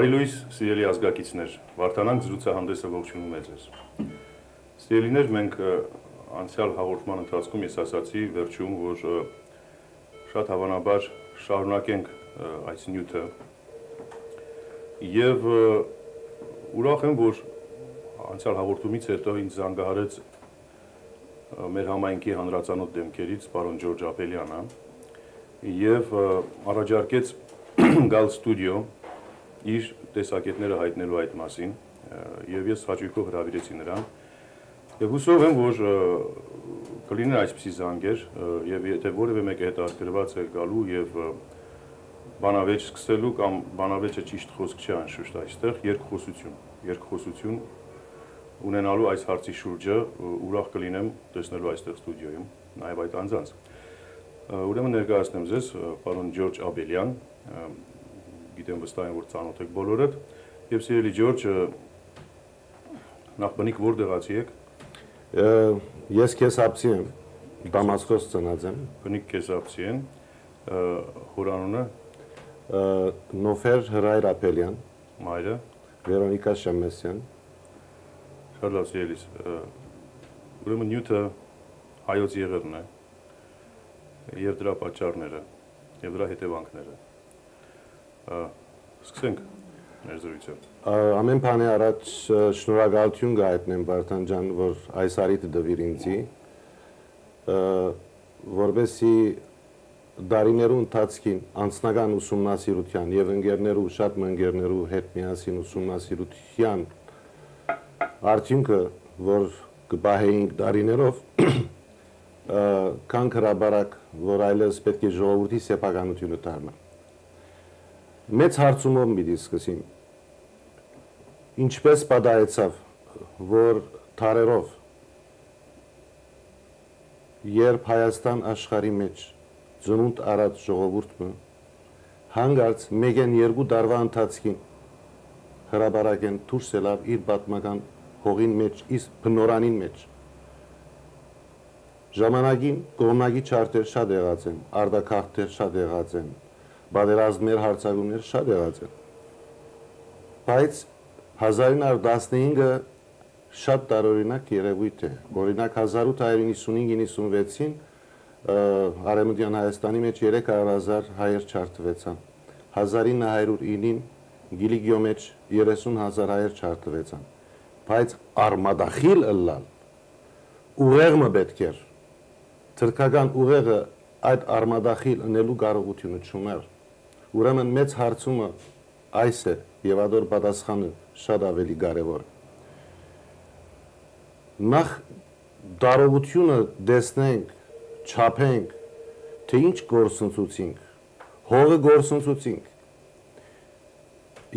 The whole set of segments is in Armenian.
Բարի լույս, սիրելի ազգակիցներ, Վարդանանք զրուցահանդեսը ողջունում է ձեզ։ Սիրելիներ, մենք անցյալ հաղորդման ընթացքում ես ասացի վերջում, որ շատ հավանաբար շարունակենք այս նյութը եւ ուրախ եմ, որ անցյալ հաղորդումից հետո ինձ զանգահարեց մեր համայնքի հանրացանոթ դեմքերից պարոն Ջորջ Ապելյանը եւ առաջարկեց գալ ստուդիո իր տեսակետները հայտնելու այդ մասին եւ ես հաճույքով հրավիրեցի նրան եւ հուսով եմ որ կլինեն այսպիսի զանգեր եւ եթե որևէ մեկը հետաքրքրված է գալու եւ բանավեճ սկսելու կամ բանավեճը ճիշտ խոսք չէ անշուշտ այստեղ երկխոսություն երկխոսություն ունենալու այս հարցի շուրջը ուրախ կլինեմ տեսնելու այստեղ ստուդիոյում նաև այդ անձանց։ Ուրեմն ներկայացնեմ ձեզ պարոն Ջորջ Աբելյան, գիտեմ վստահ եմ որ ծանոթ եք բոլորդ, եւ սիրելի Ջորջ, նախ բնիկ որ դեղացի եք։ Ես քեսապցի եմ, Դամասկոս ծնած եմ։ Բնիկ քեսապցի են, հորանունը Նոֆեր Հրայր Ապելյան, մայրը Վերոնիկա Շեմեսյան, Շատ լավ սիրելիս։ Ուրեմն նյութը հայոց եղերն է եւ դրա պատճառները եւ դրա հետևանքները։ Սկսենք մեր զրույցը։ Ամեն բանի առաջ շնորհակալություն գայտնեմ Վարդան ջան, որ այս արիթը դվիր ինձի, որբեսի դարիներու ընթացքին անձնական ուսումնասիրության եւ ընկերներու շատ ընկերներու հետ միասին ուսումնասիրության արդյունքը, որ կբահեինք դարիներով, կան հրաբարակ, որ այլս պետք է ժողովրդի սեփականությունը դառնա։ Մեծ հարցումով մի դիսկսին։ Ինչպես պատահեցավ, որ թարերով երբ Հայաստան աշխարհի մեջ ծնունդ արած ժողովուրդը հանգարց մեգեն երկու դարվա ընթացքին հրաբարակ են դուրս ելավ իր պատմական հողին մեջ, իսկ բնորանին մեջ։ Ժամանակին կողմնակի չարտեր շատ եղած են, արդակախտեր շատ եղած են, բادرազմներ հարցակումներ շատ եղած են։ Բայց 1915-ը շատ տարօրինակ երևույթ է։ Օրինակ 1855-96-ին Արևմտյան Հայաստանի մեջ 300000 հայեր չարտվեցան։ 1909-ին Գիլիգիո մեջ 30000 հայեր չարտվեցան։ Բայց արմադախիլ ըլլալ ուղեղը պետք էր։ Թրքական ուղեղը այդ արմադախիլ ընելու կարողությունը չուներ ուրեմն մեծ հարցումը այս է եւ ադոր պատասխանը շատ ավելի կարեւոր նախ դարողությունը տեսնենք չափենք թե ինչ գործընծուցինք հողը գործընծուցինք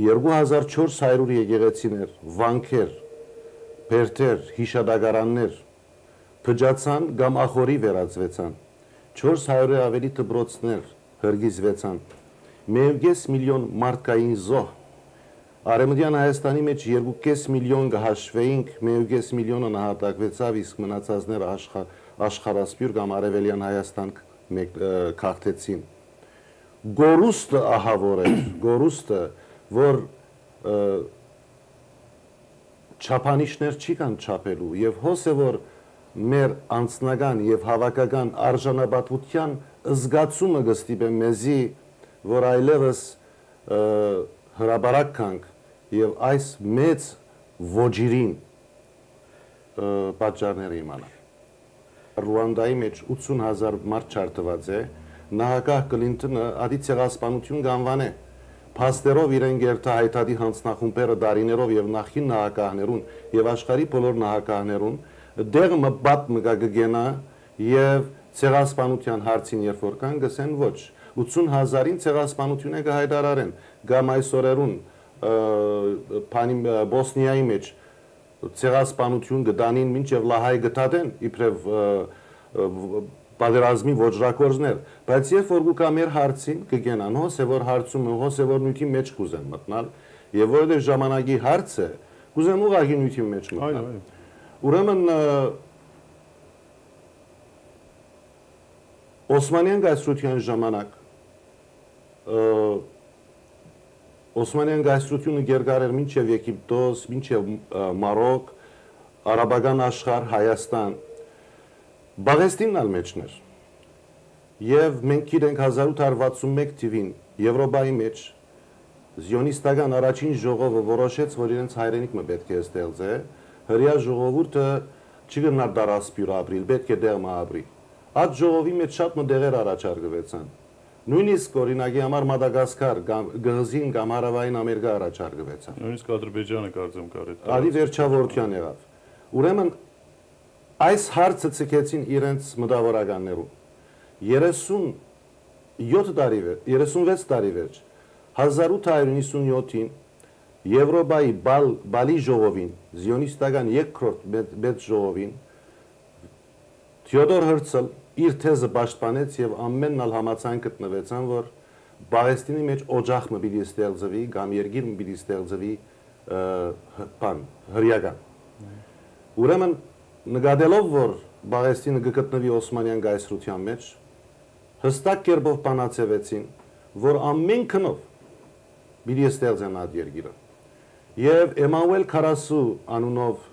2400 եկեղեցիներ վանքեր բերդեր, հիշադակարաններ փճացան կամ ախորի վերածվեցան 400-ը ավելի դպրոցներ հրգիզվեցան 1.5 միլիոն մարդկային զոհ Արեմդյան Հայաստանի մեջ 2.5 միլիոն կհաշվեինք 1.5 միլիոնը նահատակվեցավ իսկ մնացածները աշխարհասպյուր կամ արևելյան Հայաստան քաղցեցին Գորուստը ահավոր է գորուստը որ չափանիշներ չի կան չափելու եւ հոս է որ մեր անձնական եւ հավաքական արժանապատվության զգացումը կստիպե մեզի որ այլևս հրաբարակ կանք եւ այս մեծ ոչիրին պատճառները իմանալ Ռուանդայի մեջ 80000 մարդ չարտված է նահագահ Կլինտոնը ադի ցեղասպանություն կանվանե փաստերով իրեն գերտա հայտարարի հանձնախումբերը դարիներով եւ նախին նահակահներուն եւ աշխարհի բոլոր նահակահներուն դեղ մբատ մգա գգենա եւ ցեղասպանության հարցին երբ որ կան գսեն ոչ 80000-ին ցեղասպանություն է գահայտարարեն գամ այսօրերուն փանի բոսնիայի մեջ ցեղասպանություն գտանին մինչև լահայ գտադեն իբրև պատերազմի ոչրակորձներ, բայց երբ որ գուկա մեր հարցին կգենան, հոս է որ հարցում եմ, հոս է որ նույնի մեջ կուզեմ մտնալ, եւ որովհետեւ ժամանակի հարց է, կուզեմ ուղղակի նույնի մեջ մտնալ։ Ուրեմն Օսմանյան գայսրության ժամանակ Օսմանյան գայստրությունը գերգարեր մինչև Եգիպտոս, մինչև Մարոկ, արաբական աշխարհ, Հայաստան։ Բաղեստինն ալ մեջն էր։ Եվ մենք իրենք 1861 թվին Եվրոպայի մեջ զիոնիստական առաջին ժողովը որոշեց, որ իրենց հայրենիքը պետք է ստեղծե, հрья ժողովուրդը չգնար դարասպյուր ապրիլ, պետք է դեղմա ապրի։ Այդ ժողովի մեջ շատ մտեղեր առաջարկվեցան։ Նույնիսկ օրինակի համար Մադագասկար, Գղզին կամ Հարավային Ամերիկա առաջարկվեցան։ Նույնիսկ Ադրբեջանը կարծեմ կար այդ։ Արի վերջավորության եղավ։ Ուրեմն այս հարցը ցկեցին իրենց մտավորականներում 37 տարի վեր 36 տարի վերջ 1897-ին Եվրոպայի բալ, բալի ժողովին, զիոնիստական երկրորդ մեծ ժողովին Թեոդոր Հերցել իր թեզը պաշտպանեց եւ ամենն ալ համացան գտնվեցան, որ Բաղեստինի մեջ օջախ մը պիտի ստեղծվի, կամ երկիր մը պիտի ստեղծվի բան, հրյական։ Ուրեմն նկատելով, որ Բաղեստինը գտնվի Օսմանյան գայսրության մեջ, հստակ կերպով բանացվեցին, որ ամեն քնով պիտի ստեղծեն այդ երկիրը։ Եվ Էմանուել Կարասու անունով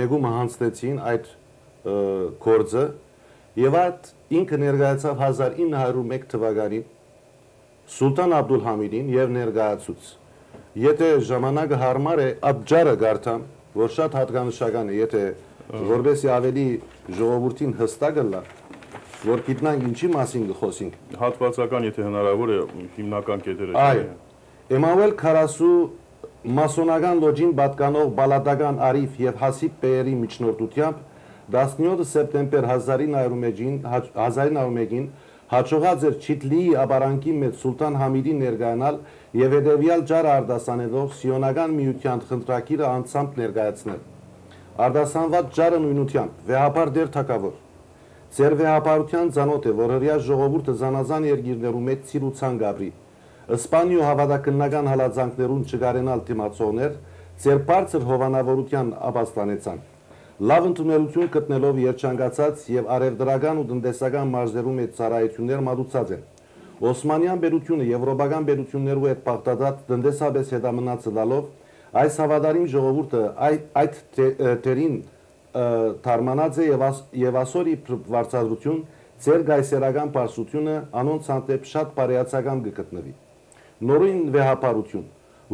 մեգում հանցնեցին այդ գործը եւ այդ ինքը ներկայացավ 1901 թվականին Սուլտան Աբդուլհամիդին եւ ներկայացուց։ Եթե ժամանակը հարմար է, այդ ջարը գարտամ, որ շատ հատկանշական է, եթե որովհետեւ ավելի ժողովրդին հստակ լա որ գիտնանք ինչի մասին կխոսենք հատվածական եթե հնարավոր է հիմնական կետերը այ Էմանուել Քարասու մասոնական լոջին պատկանող բալադական Արիֆ եւ Հասիբ Պեերի միջնորդությամբ 17 սեպտեմբեր 1901-ին 1901-ին հաջողած էր Չիտլիի աբարանքի մեջ Սուլտան Համիդի ներկայանալ եւ հետեւյալ ճարը արդասանելով Սիոնական միության խնդրակիրը անցամբ ներկայացնել։ Արդասանված ճարը նույնությամբ վեհապար դեր թակավոր։ Ձեր վեհապարության ցանոթ է, որ հրյա ժողովուրդը զանազան երկիրներու մեջ ցիրուցան գաբրի։ Իսպանիո հավատակնական հալածանքներուն չգարենալ դիմացողներ ձեր բարձր հովանավորության ապաստանեցան։ Լավ ընդունելություն գտնելով երջանկացած եւ արևդրական ու տնտեսական մարզերում այդ ծառայություններ մատուցած են։ Օսմանյան բերությունը եվրոպական բերություններով այդ պարտադատ տնտեսաբես հետամնաց դալով այս հավատարիմ ժողովուրդը այդ այդ թերին թարմանած է եւ ասորի վարչադրություն ձեր գայսերական բարձությունը անոնց հանդեպ շատ բարեացական կգտնվի։ Նորին վեհապարություն.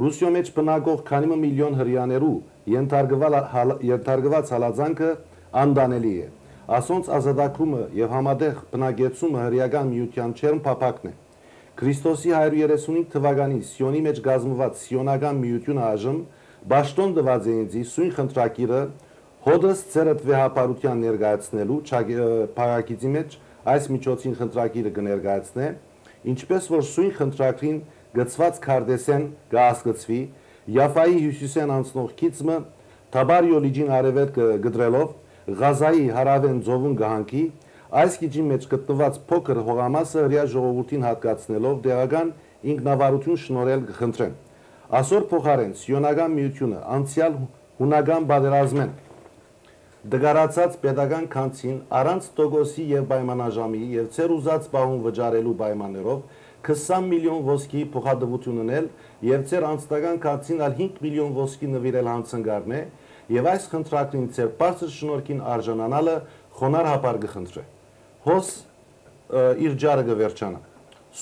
Ռուսիո մեջ բնակող քանի միլիոն հрьяաներու ենթարգված հալածանքը անդանելի է։ Ասոնց ազատագրումը եւ համատեղ բնագեցումը հրեական միության չերն փափակն է։ Քրիստոսի 135 թվականի Սիոնի մեջ գազմված Սիոնական միությունը այժմ Բաշտոն դված է ինձի սույն խնդրակիրը հոդս ծերդ վեհապարության ներկայացնելու փաղակիցի մեջ այս միջոցին խնդրակիրը կներկայացնե, ինչպես որ սույն խնդրակրին գծված քարդեսեն գահացկծվի Յաֆայի հյուսիսեն անցնող կիցմը Թաբարյո լիջին արևելքը գդրելով Ղազայի հարավեն ծովուն գահանքի այս կիճի մեջ գտնված փոքր հողամասը հрья ժողովրդին հատկացնելով դեղական ինքնավարություն շնորհել կխնդրեն։ Այսօր փոխարեն Սիոնական միությունը անցյալ հունական բادرազմեն դգարացած pedagogan քանցին առանց տոգոսի եւ պայմանաժամի եւ ծեր ուզած բաղուն վճարելու պայմաններով 20 միլիոն ոսկի փոխադրությունն էլ եւ ձեր անձնական քացին ալ 5 միլիոն ոսկի նվիրել հանցնգարն է եւ այս քննարկին ձեր բարձր շնորհքին արժանանալը խոնար հապարգը խնդրե։ Հոս իր ջարը գվերջանա։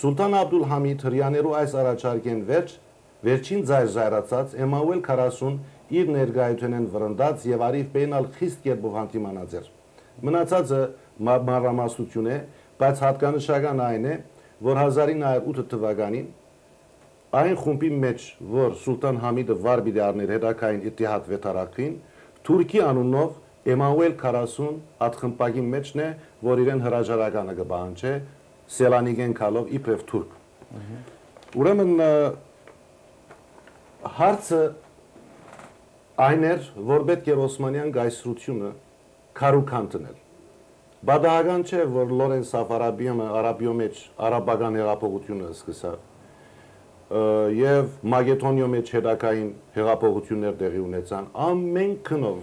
Սուլտան Աբդուլ Համիդ հрьяաներու այս առաջարկեն վերջ վերջին ձայր զայրացած Էմաուել 40 իր ներկայությունեն վրընդած եւ Արիֆ Բեյնալ խիստ կերպով հանդիմանած էր։ Մնացածը մարամասություն է, բայց հատկանշական այն է, որ 1908 թվականին այն խումբի մեջ, որ Սուլտան Համիդը վար բիդի առներ հետակային իթիհադ վետարակին, Թուրքի անունով Էմանուել 40 ատխմպագի մեջն է, որ իրեն հրաժարականը կբանջե Սելանիգեն կալով իբրև թուրք։ Ուրեմն հարցը այն էր, որ պետք էր Օսմանյան գայսրությունը քարուքան տնել։ Բադահական չէ, որ Լորեն Սաֆարաբիումը Արաբիո մեջ արաբական հեղափոխությունը սկսավ եւ Մագետոնիո մեջ հետակային հեղափոխություններ տեղի ունեցան ամեն քնով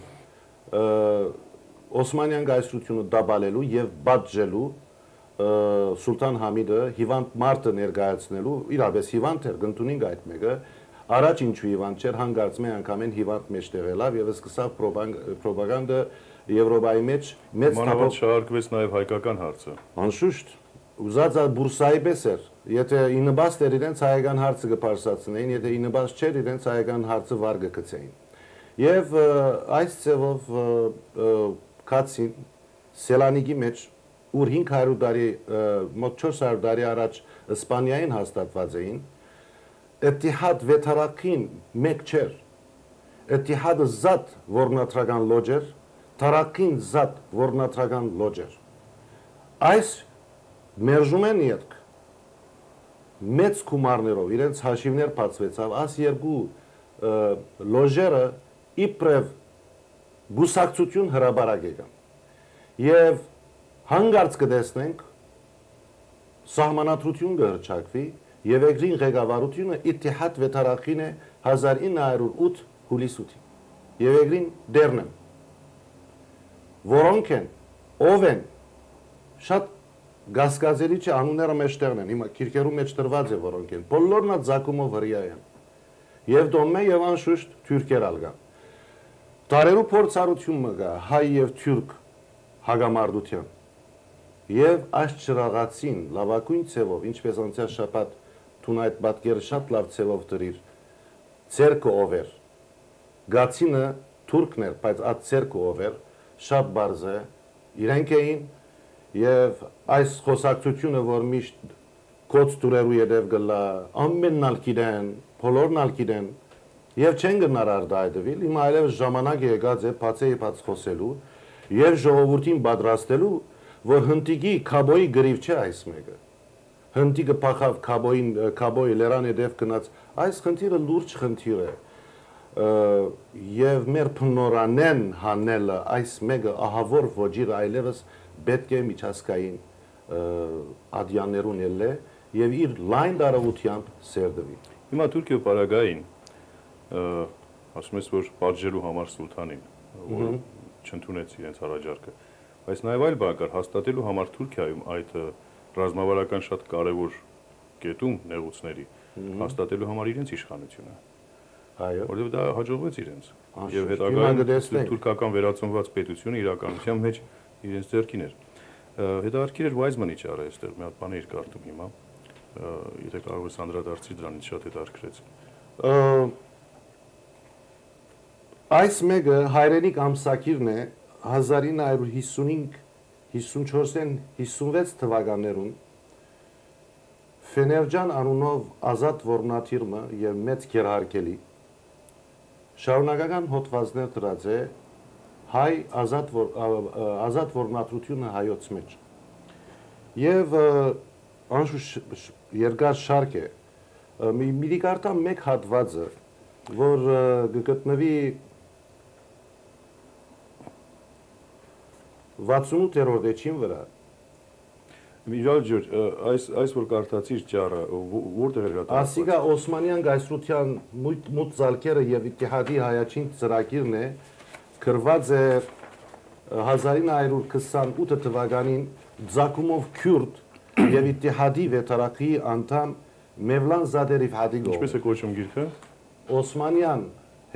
Օսմանյան գայսրությունը դաբալելու եւ բաժելու Սուլտան Համիդը հիվանդ մարտը ներկայացնելու իրապես հիվանդ էր գտնունին այդ մեկը Առաջ ինչու հիվանդ չէր, հանգարց մի անգամ են հիվանդ մեջտեղ ելավ եւ սկսավ պրոպագանդա Եվրոպայի մեջ մեծ թափով շարարկվեց նաեւ հայկական հարցը։ Անշուշտ ուզած բուրսայի պես էր։ Եթե ինը բաց էր իրենց հայական հարցը կփարսացնեին, եթե ինը բաց չէր իրենց հայական հարցը վար կգցեին։ Եվ այս ձևով Քացին Սելանիկի մեջ ուր 500 տարի մոտ 400 տարի առաջ Իսպանիային հաստատված էին, Էտիհադ վետարակին մեկ չէր։ Էտիհադը զատ ворնատրական լոջ էր, Թարակին զատ ворնատրական լոջ էր։ Այս մերժում են յետք մեծ կումարներով իրենց հաշիվներ բացվեցավ աս երկու լոժերը իբրև գուսակցություն հրաբարակ եկան եւ հանգարց կտեսնենք սահմանադրություն կհրճակվի եւ եկրին ղեկավարությունը Իթիհադ վետարախին է 1908 հուլիս 8-ին եւ եկրին դերն են որոնք են ով են շատ գասկազելի չէ անունները մեջտեղն են հիմա քիրքերու մեջ դրված է որոնք են բոլորն է ցակումով հրյա են եւ դոմե եւ անշուշտ թուրքեր ալգան տարերու փորձառություն մը գա հայ եւ թուրք հագամարտության եւ այս ճրաղացին լավակույն ցևով ինչպես անցյալ շաբաթ տուն այդ պատկերը շատ լավ ցևով դրիր ցերկը over գացինը թուրքներ բայց այդ ցերկը over շատ բարձ է իրենք էին եւ այս խոսակցությունը որ միշտ կոց դուրերու յետև գլա ամեննալ գիտեն բոլորնալ գիտեն եւ չեն գնար արդայդվել հիմա այլևս ժամանակ եկած է բացե բաց խոսելու եւ ժողովրդին պատրաստելու որ հնդիկի քաբոյի գրիվ չէ այս մեկը հնդիկը փախավ քաբոյին քաբոյի լերան յետև գնաց այս խնդիրը լուրջ խնդիր է եւ մեր փնորանեն հանելը այս մեկը ահավոր ոչիր այլևս պետք է միջազգային ադյաներուն ելլե եւ իր լայն դարավությամբ սերդվի հիմա Թուրքիա պարագային ասում ես որ բաժելու համար սուլթանին որ չընդունեց իրենց առաջարկը բայց նաեւ այլ բան կար հաստատելու համար Թուրքիայում այդ ռազմավարական շատ կարևոր կետում նեղուցների հաստատելու համար իրենց իշխանությունը Այո։ Որտեղ դա հաջողվեց իրենց։ Եվ հետագայում թուրքական վերածնված պետությունը իրականության մեջ իրենց ձեռքին էր։ Հետաքրքիր էր Weizmann-ի ճարը այստեղ մի հատ բան էր կարդում հիմա։ Եթե կարող ես անդրադարձի դրանից շատ հետաքրքրեց։ Այս մեկը հայրենիք ամսակիրն է 1955 54-ին 56 թվականներուն Ֆեներջան անունով ազատ որնաթիրմը եւ մեծ գերհարկելի շարունակական հոդվածներ դրած է հայ ազատ որ ազատ որմատրությունը հայոց մեջ եւ անշուշտ երկար շարք է մի մի կարտա մեկ հատվածը որ գտնվի 68-րդ էջին վրա Իրալ ջուր, այս այս որ կարդացիր ճառը, որտեղ էր հատած։ Ասիգա Օսմանյան գայսրության մուտ զալկերը եւ Իթիհադի հայաչին ծրագիրն է գրված է 1928 թվականին Ձակումով քյուրդ եւ Իթիհադի վետարակի անդամ Մևլան Զադերիվ Հադիգով։ Ինչպես է կոչում գիրքը։ Օսմանյան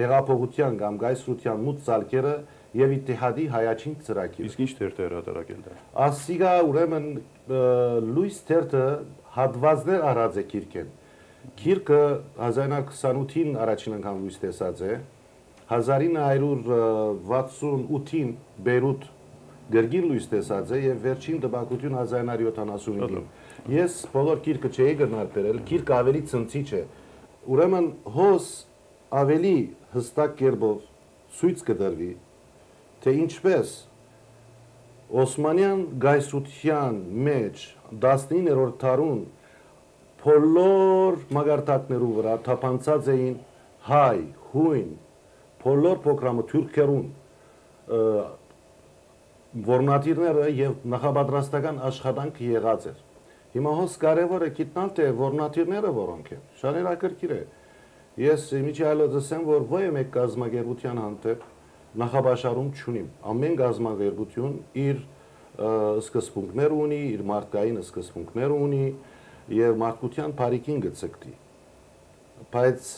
հեղափոխության կամ գայսրության մուտ զալկերը եւ Իթիհադի հայաչին ծրագիր։ Իսկ ինչ թերթ է հրատարակել դա։ Ասիգա ուրեմն լույս թերթը հատվածներ առած է քիրքեն։ Քիրքը 1928-ին առաջին անգամ լույս տեսած է։ 1968-ին Բեյրութ գրգին լույս տեսած է եւ վերջին տպակություն 1975-ին։ Ես բոլոր քիրքը չէի գնալ բերել, քիրքը ավելի ցնցիչ է։ Ուրեմն հոս ավելի հստակ կերպով ցույց կդրվի, թե ինչպես Օսմանյան գայսրության մեջ 19-րդ դարուն բոլոր մագարտակներու վրա թափանցած էին հայ, հույն, բոլոր փոքրամը թուրքերուն որնատիրները եւ նախապատրաստական աշխատանք եղած էր։ Հիմա հոս կարևորը գիտնալ թե որնատիրները որոնք են։ Շատ հետաքրքիր է։ Ես միջայլը դասեմ, որ ո՞յ մեկ կազմակերպության հանդեպ նախաբաշարում չունիմ։ Ամեն գազագերբություն իր սկզբունքներ ունի, իր մարդկային սկզբունքներ ունի եւ մարդկության բարիկին գծկտի։ բայց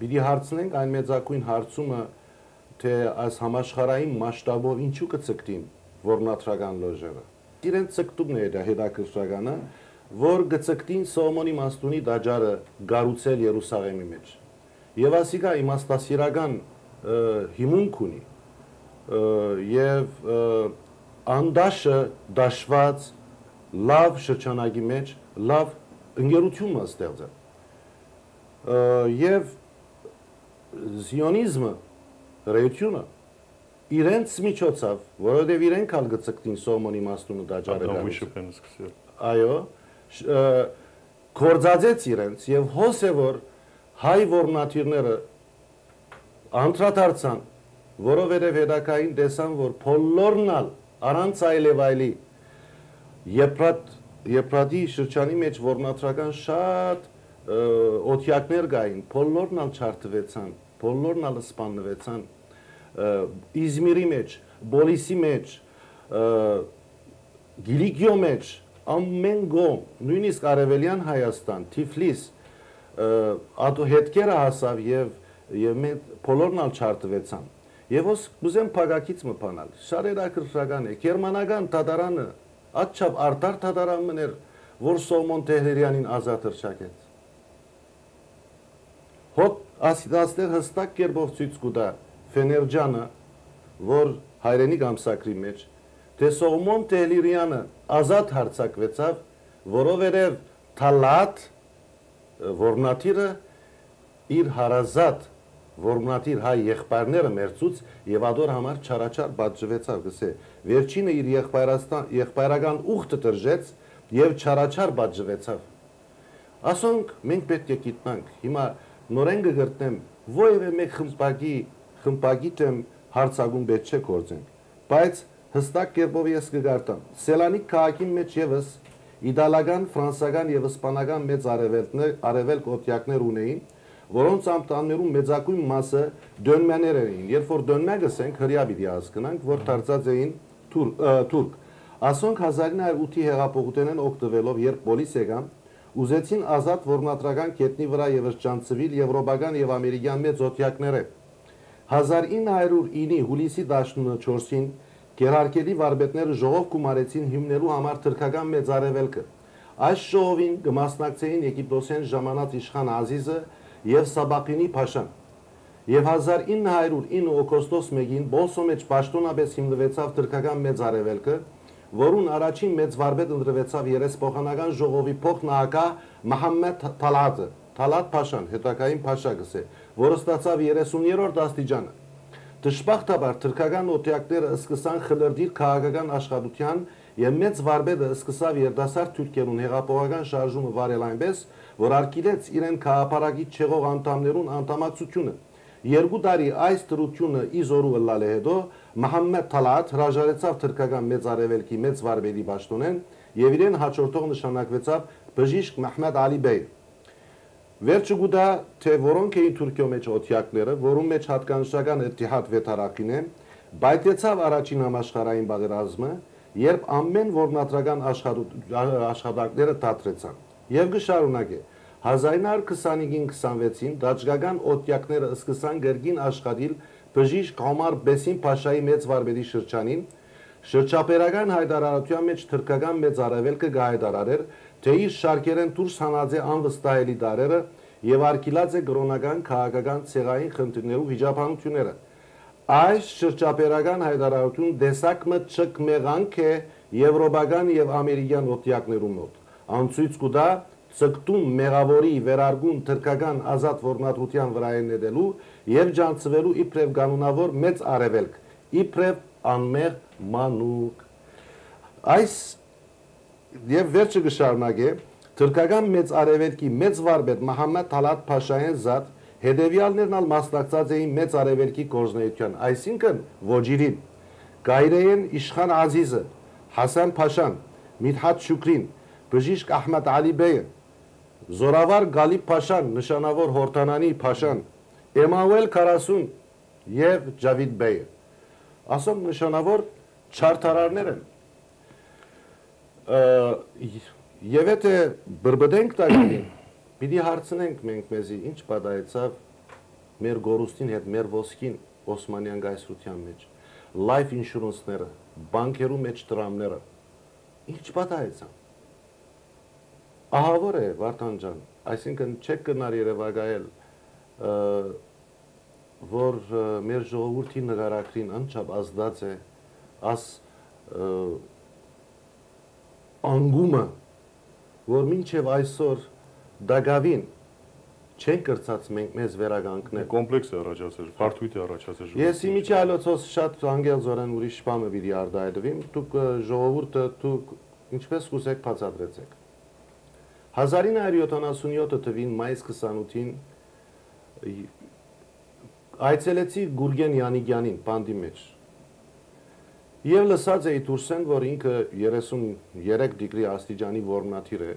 պիտի հարցնենք այն մեծակույն հարցումը, թե այս համաշխարհային մասշտաբով ինչու կցկտին որնատրական լոժերը։ Իրեն ցկտումն է դա հետաքրքրականը, որ գցկտին Սողոմոնի Մաստունի դաջարը գառուցել Երուսաղեմի մեջ։ Եվ ասիկա իմաստասիրական հիմունք ունի եւ անդաշը դաշված լավ շրջանագի մեջ լավ ընկերություն ստեղծել եւ զիոնիզմը ռեյությունը իրենց միջոցով, որովհետև իրենք ալ գծկտին Սողոմոնի մաստունը դաջարը գալիս։ Այո, կորձածեց իրենց եւ հոս է որ հայ որնաթիրները անդրադարձան, որովհետև հետակային տեսան, որ փոլորնալ առանց այլևայլի Եփրատ Եփրատի շրջանի մեջ որնատրական շատ օթյակներ գային, բոլորն ալ չարթվեցան, բոլորն ալ սպանվեցան Իզմիրի մեջ, Բոլիսի մեջ, Գիլիգիո մեջ, ամեն գոմ, նույնիսկ Արևելյան Հայաստան, Թիֆլիս, ատո հետքերը հասավ եւ եւ մենք բոլորն ալ չարթվեցան։ Եվ ոս ուզեմ փագակից մփանալ։ Շարերակրթական է, գերմանական դատարանը աչափ արտար դատարան մներ, որ Սոմոն Տեհրերյանին ազատ հրճակեց։ Հոտ ասիդաստեր հստակ կերպով ցույց կուտա Ֆեներջանը, որ հայրենի գամսակրի մեջ, թե Սողոմոն Տելիրյանը ազատ հարցակվեցավ, որովհետև Թալատ որնաթիրը իր հարազատ որմնատիր հայ եղբայրները մերցուց եւ ադոր համար չարաչար բաժվեցավ գսե վերջինը իր եղբայրաստան եղբայրական ուխտը տրժեց եւ չարաչար բաժվեցավ ասոնք մենք պետք է գիտնանք հիմա նորեն կգրտնեմ ովևէ մեկ խմպակի խմպակի դեմ հարցագուն պետք չէ գործենք բայց հստակ կերպով ես կգարտամ. Սելանի քաղաքի մեջ եւս իտալական ֆրանսական եւ իսպանական մեծ արևելտներ արևելք օտյակներ ունեին որոնց ամտաններում մեծակույն մասը դոնմաներ էին երբ որ դոնմագը ասենք հрья պիտի հասկանանք որ դարձած էին թուրք ասոնք 1908-ի հեղափոխությունն օգտվելով երբ պոլիս եկան ուզեցին ազատ որմնատրական կետնի վրա եւ ըրջանցվել եվրոպական եւ ամերիկյան մեծ օթյակները 1909-ի հուլիսի 14-ին Գերարկելի վարպետները ժողով կումարեցին հիմնելու համար թրքական մեծ արևելքը։ Այս ժողովին կմասնակցեին Եգիպտոսյան ժամանած իշխան Ազիզը եւ Սաբախինի Փաշան։ Եվ 1909 օգոստոս 1-ին Բոսո մեջ պաշտոնապես հիմնվեցավ թրքական մեծ արևելքը, որուն առաջին մեծ վարպետ ընտրվեցավ երեսփոխանական ժողովի փոխնահակա Մահամմեդ Թալատը, Թալատ Փաշան, հետակային Փաշա գսե, որը ստացավ 30-րդ աստիճանը։ Դժբախտաբար թրքական օտեակները սկսան խլրդիր քաղաքական աշխատության եւ մեծ վարպետը սկսավ երդասարդ թուրքերուն հեղափոխական շարժումը վարել այնպես, որ արկիլեց իրեն քաղաքապարակից չեղող անդամներուն անդամակցությունը Երկու տարի այս դրությունը իզորու ըլլալե հետո Մհամմեդ Թալաթ հրաժարեցավ թրկական մեծ արևելքի մեծ վարպետի պաշտոնեն եւ իրեն հաջորդող նշանակվեցավ բժիշկ Մահմեդ Ալի Բեյ։ Վերջը գուտա թե որոնք էին Թուրքիո մեջ օթյակները, որոնց մեջ հատկանշական Էտիհադ վետարակին է, բայց եցավ առաջին համաշխարհային բادرազմը, երբ ամեն որնատրական աշխատակները դատրեցան։ Եվ գշարունակե 1925-26-ին դաջգական օտյակները սկսան գրգին աշխատիլ բժիշկ Համար Բեսին Փաշայի մեծ վարպետի շրջանին, շրջապերական հայտարարության մեջ թրկական մեծ արևելքը գահետարարեր, թե իր շարքերեն դուրս հանած է անվստահելի դարերը եւ արկիլած է գրոնական քաղաքական ցեղային խնդիրներու վիճապանությունները։ Այս շրջապերական հայտարարություն դեսակը չկմեղանք է եվրոպական եւ ամերիկյան օտյակներու մոտ։ Անցույց կուտա ցկտում մեղավորի վերարգուն թրկական ազատ որնատության վրա ենեդելու եւ ջանցվելու իբրև կանոնավոր մեծ արևելք, իբրև անմեղ մանուկ։ Այս եւ վերջը գշարունակե թրկական մեծ արևելքի մեծ վարպետ Մահամմեդ Թալատ Փաշայան զատ հետևյալներն ալ մասնակցած էին մեծ արևելքի կորզնեության, այսինքն ոջիրին, Գայրեյեն Իշխան Ազիզը, Հասան Փաշան, Միթհատ Շուկրին, բժիշկ Ահմեդ Ալի բեյը, Զորավար Գալիբ Փաշան, նշանավոր Հորտանանի Փաշան, Էմանուել 40 եւ Ջավիդ Բեյը։ Ասում նշանավոր չարթարարներ են։ Եվ եթե բրբդենք տակին, Պիտի հարցնենք մենք մեզի ինչ պատահեցավ մեր գորուստին հետ մեր ոսկին Օսմանյան գայսրության մեջ life insurance-ները, բանկերու մեջ դրամները ինչ պատահեցան։ Ահավոր է Վարդան ջան, այսինքն չեք գնար Երևանայել որ մեր ժողովրդի նկարագրին անչափ ազդած է աս անգումը որ մինչև այսօր դագավին չեն կրծած մենք մեզ վերագանքներ կոմպլեքս է առաջացել, բարդույթ է առաջացել։ Ես իմիջիալոցոս շատ անգելզորեն ուրիշ բամը պիտի արդայդվիմ, դուք ժողովուրդը դուք ինչպես կուզեք բացատրեցեք։ 1977 թվին մայիս 28-ին այցելեցի Գուրգեն Յանիկյանին բանդի մեջ։ Եվ լսած էի Տուրսեն, որ ինքը 33 դիգրի աստիճանի որմնաթիր է,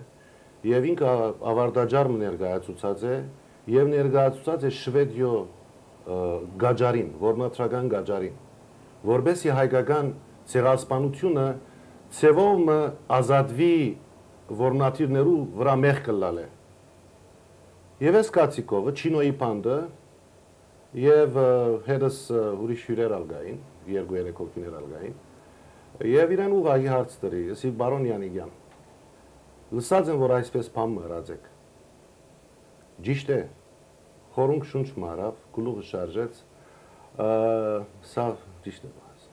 եւ ինքը ավարտաճառ ներկայացուցած է եւ ներկայացուցած է շվեդիո գաջարին, որմնատրական գաջարին, որբեսի հայկական ցեղասպանությունը ցևով ազատվի որմնաթիրներու վրա մեղ կլալ է։ Եվ այս կացիկովը Չինոյի պանդը եւ հետս ուրիշ հյուրեր ալգային, երկու երեք հոգիներ ալգային։ Եվ իրեն ուղագի հարց դրի, ասի բարոն Յանիգյան։ Լսած եմ, որ այսպես բան մռածեք։ Ճիշտ է։ Խորունկ շունչ մարավ, գլուխը շարժեց։ Սա ճիշտ է բաց։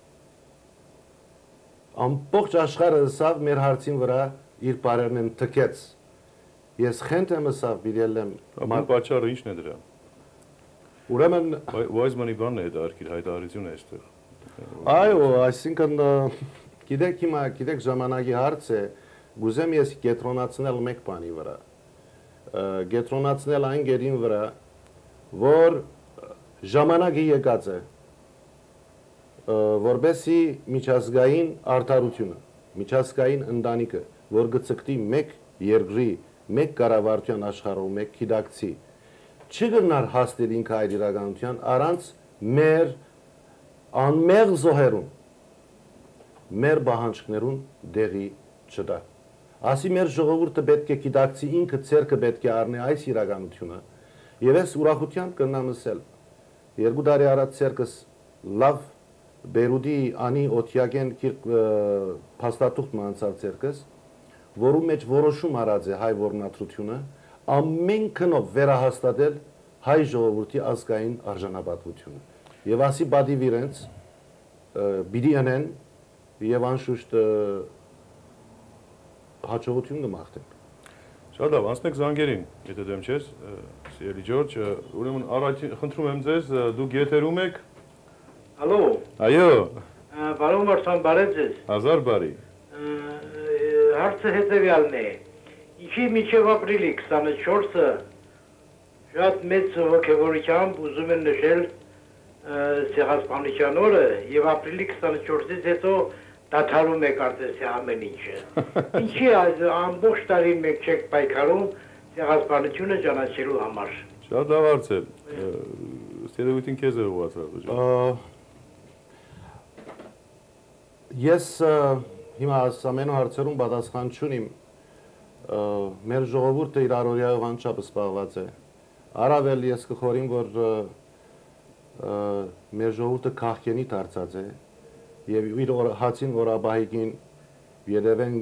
Ամբողջ աշխարհը սավ մեր հարցին վրա իր բարերն են թքեց։ Ես խենթ եմ սավ բիդել եմ։ Ամեն պատճառը ի՞նչն է դրա։ Ուրեմն Wiseman-ի բանն է դա արկիր հայտարարությունը այստեղ։ Այո, այսինքն գիտեք հիմա, գիտեք ժամանակի հարց է, գուզեմ ես կետրոնացնել մեկ բանի վրա։ Կետրոնացնել այն գերին վրա, որ ժամանակի եկած է որբեսի միջազգային արդարությունը, միջազգային ընտանիքը, որ գծկտի մեկ երկրի, մեկ կառավարության աշխարհով մեկ քիդակցի չգնար հասնել ինքը այդ իրականության առանց մեր անմեղ զոհերուն մեր բահանջքներուն դեղի չտա ասի մեր ժողովուրդը պետք է գիտակցի ինքը ցերկը պետք է առնի այս իրականությունը եւ ես ուրախությամբ կնամ ասել երկու տարի առաջ ցերկս լավ Բերուդի անի օթյագեն փաստաթուղթ մանցավ ցերկս որում մեջ որոշում արած է հայ որնատրությունը ամեն քնով վերահաստատել հայ ժողովրդի ազգային արժանապատվությունը։ Եվ ասի բադիվ իրենց բիդի անեն եւ անշուշտ հաջողություն կմաղթեն։ Շատ լավ, անցնենք զանգերին, եթե դեմ չես, Սիրելի Ջորջ, ուրեմն առաջ խնդրում եմ ձեզ, դուք եթերում եք։ Ալո։ Այո։ Բարոն Մարսան, բարև ձեզ։ Հազար բարի։ Հարցը հետևյալն է։ Ինչի միջև ապրիլի 24-ը շատ մեծ ողջավորությամբ ուզում են նշել ցեղասպանության օրը եւ ապրիլի 24-ից հետո դադարում է կարծես ամեն ինչը։ Ինչի այս ամբողջ տարին մենք չեք պայքարում ցեղասպանությունը ճանաչելու համար։ Շատ լավ հարց է։ Ստերեոտին քեզ է ուղղացած։ Ես հիմա ամեն հարցերում պատասխան չունիմ մեր ժողովուրդը իր առօրյայով անչափ սպառված է։ Արավել ես կխորին, որ մեր ժողովուրդը քաղքենի դարձած է եւ իր հացին որաբահիկին երևեն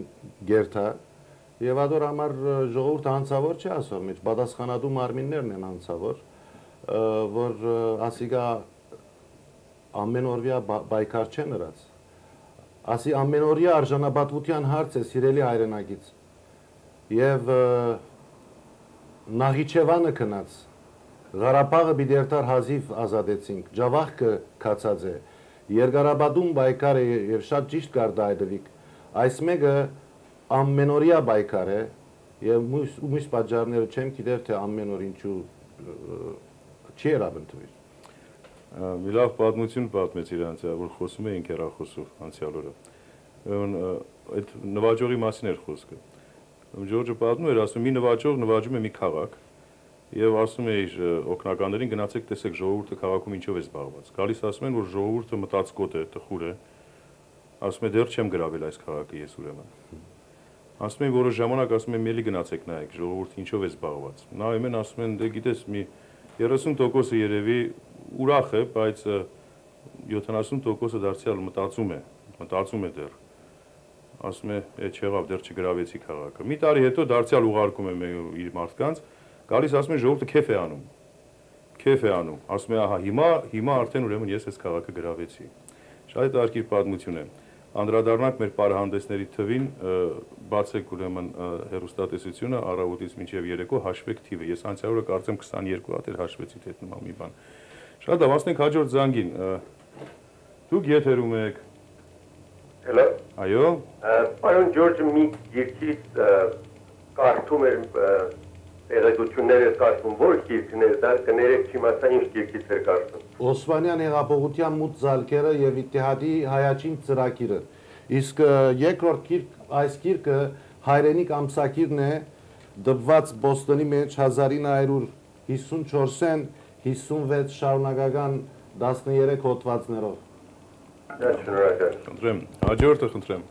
գերտա եւ ադոր համար ժողովուրդը անցավոր չի ասոր մեջ պատասխանատու մարմիններն են անցավոր որ ասիգա ամեն օրվա բայկար չեն հրած ասի ամեն օրյա արժանապատվության հարց է սիրելի հայրենագից եւ Նաղիչևանը քնած Ղարաբաղը բիդերտար հազիվ ազատեցինք, Ջավախքը քացած է, Երգարաբադում բայկար է եւ շատ ճիշտ կար դա այդվիկ։ Այս մեկը ամենօրյա բայկար է եւ մյուս մյուս պատճառները չեմ գիտեր թե ամեն օր ինչու չի երաբնտվի։ Մի լավ պատմություն պատմեց իրանց, որ խոսում էինք հեռախոսով անցյալ օրը։ Այդ նվաճողի մասին էր խոսքը։ Ջորջը պատմում էր, ասում մի նվաճող նվաճում է մի քաղաք եւ ասում է իր օկնականներին գնացեք տեսեք ժողովուրդը քաղաքում ինչով է զբաղված։ Գալիս ասում են, որ ժողովուրդը մտածկոտ է, տխուր է։ Ասում է դեռ չեմ գրավել այս քաղաքը ես ուրեմն։ ասում են որոշ ժամանակ ասում են ելի գնացեք նայեք ժողովուրդը ինչով է զբաղված։ Նայում են ասում են դե գիտես մի 30%-ը երևի ուրախ է, բայց 70%-ը դարձյալ մտածում է, մտածում է դեռ ասում է, է չեղավ, դեռ չգրավեցի քաղաքը։ Մի տարի հետո դարձյալ ուղարկում է իր մարդկանց, գալիս ասում է ժողովուրդը քեֆ է անում։ Քեֆ է անում։ Ասում է, ահա, հիմա հիմա արդեն ուրեմն ես այս քաղաքը գրավեցի։ Շատ արկիր պատմություն է։ Անդրադառնանք մեր պարահանդեսների թվին, բացեք ուրեմն հերոստատեսությունը առավոտից մինչև երեկո հաշվեք թիվը։ Ես անցյալ օրը կարծեմ 22 հատ էր հաշվեցի թե նման մի բան։ Շատ լավ, ասենք հաջորդ զանգին։ Դուք եթերում եք։ Հելո։ Այո։ Պարոն Ջորջը մի երկից կարդում էր տեղեկությունները կարդում, որ գիրքներ դա կներեք չիմացա ինչ գիրքից էր կարդում։ Օսմանյան հեղափոխության մուտ զալկերը եւ Իթիհադի հայաչին ծրագիրը։ Իսկ երկրորդ գիրք, այս գիրքը հայրենիք ամսակիրն է դպված Բոստոնի մեջ 1954-ին 56 շարունակական 13 հոդվածներով։ շնորհակալ։ Խնդրեմ, հաջորդը խնդրեմ։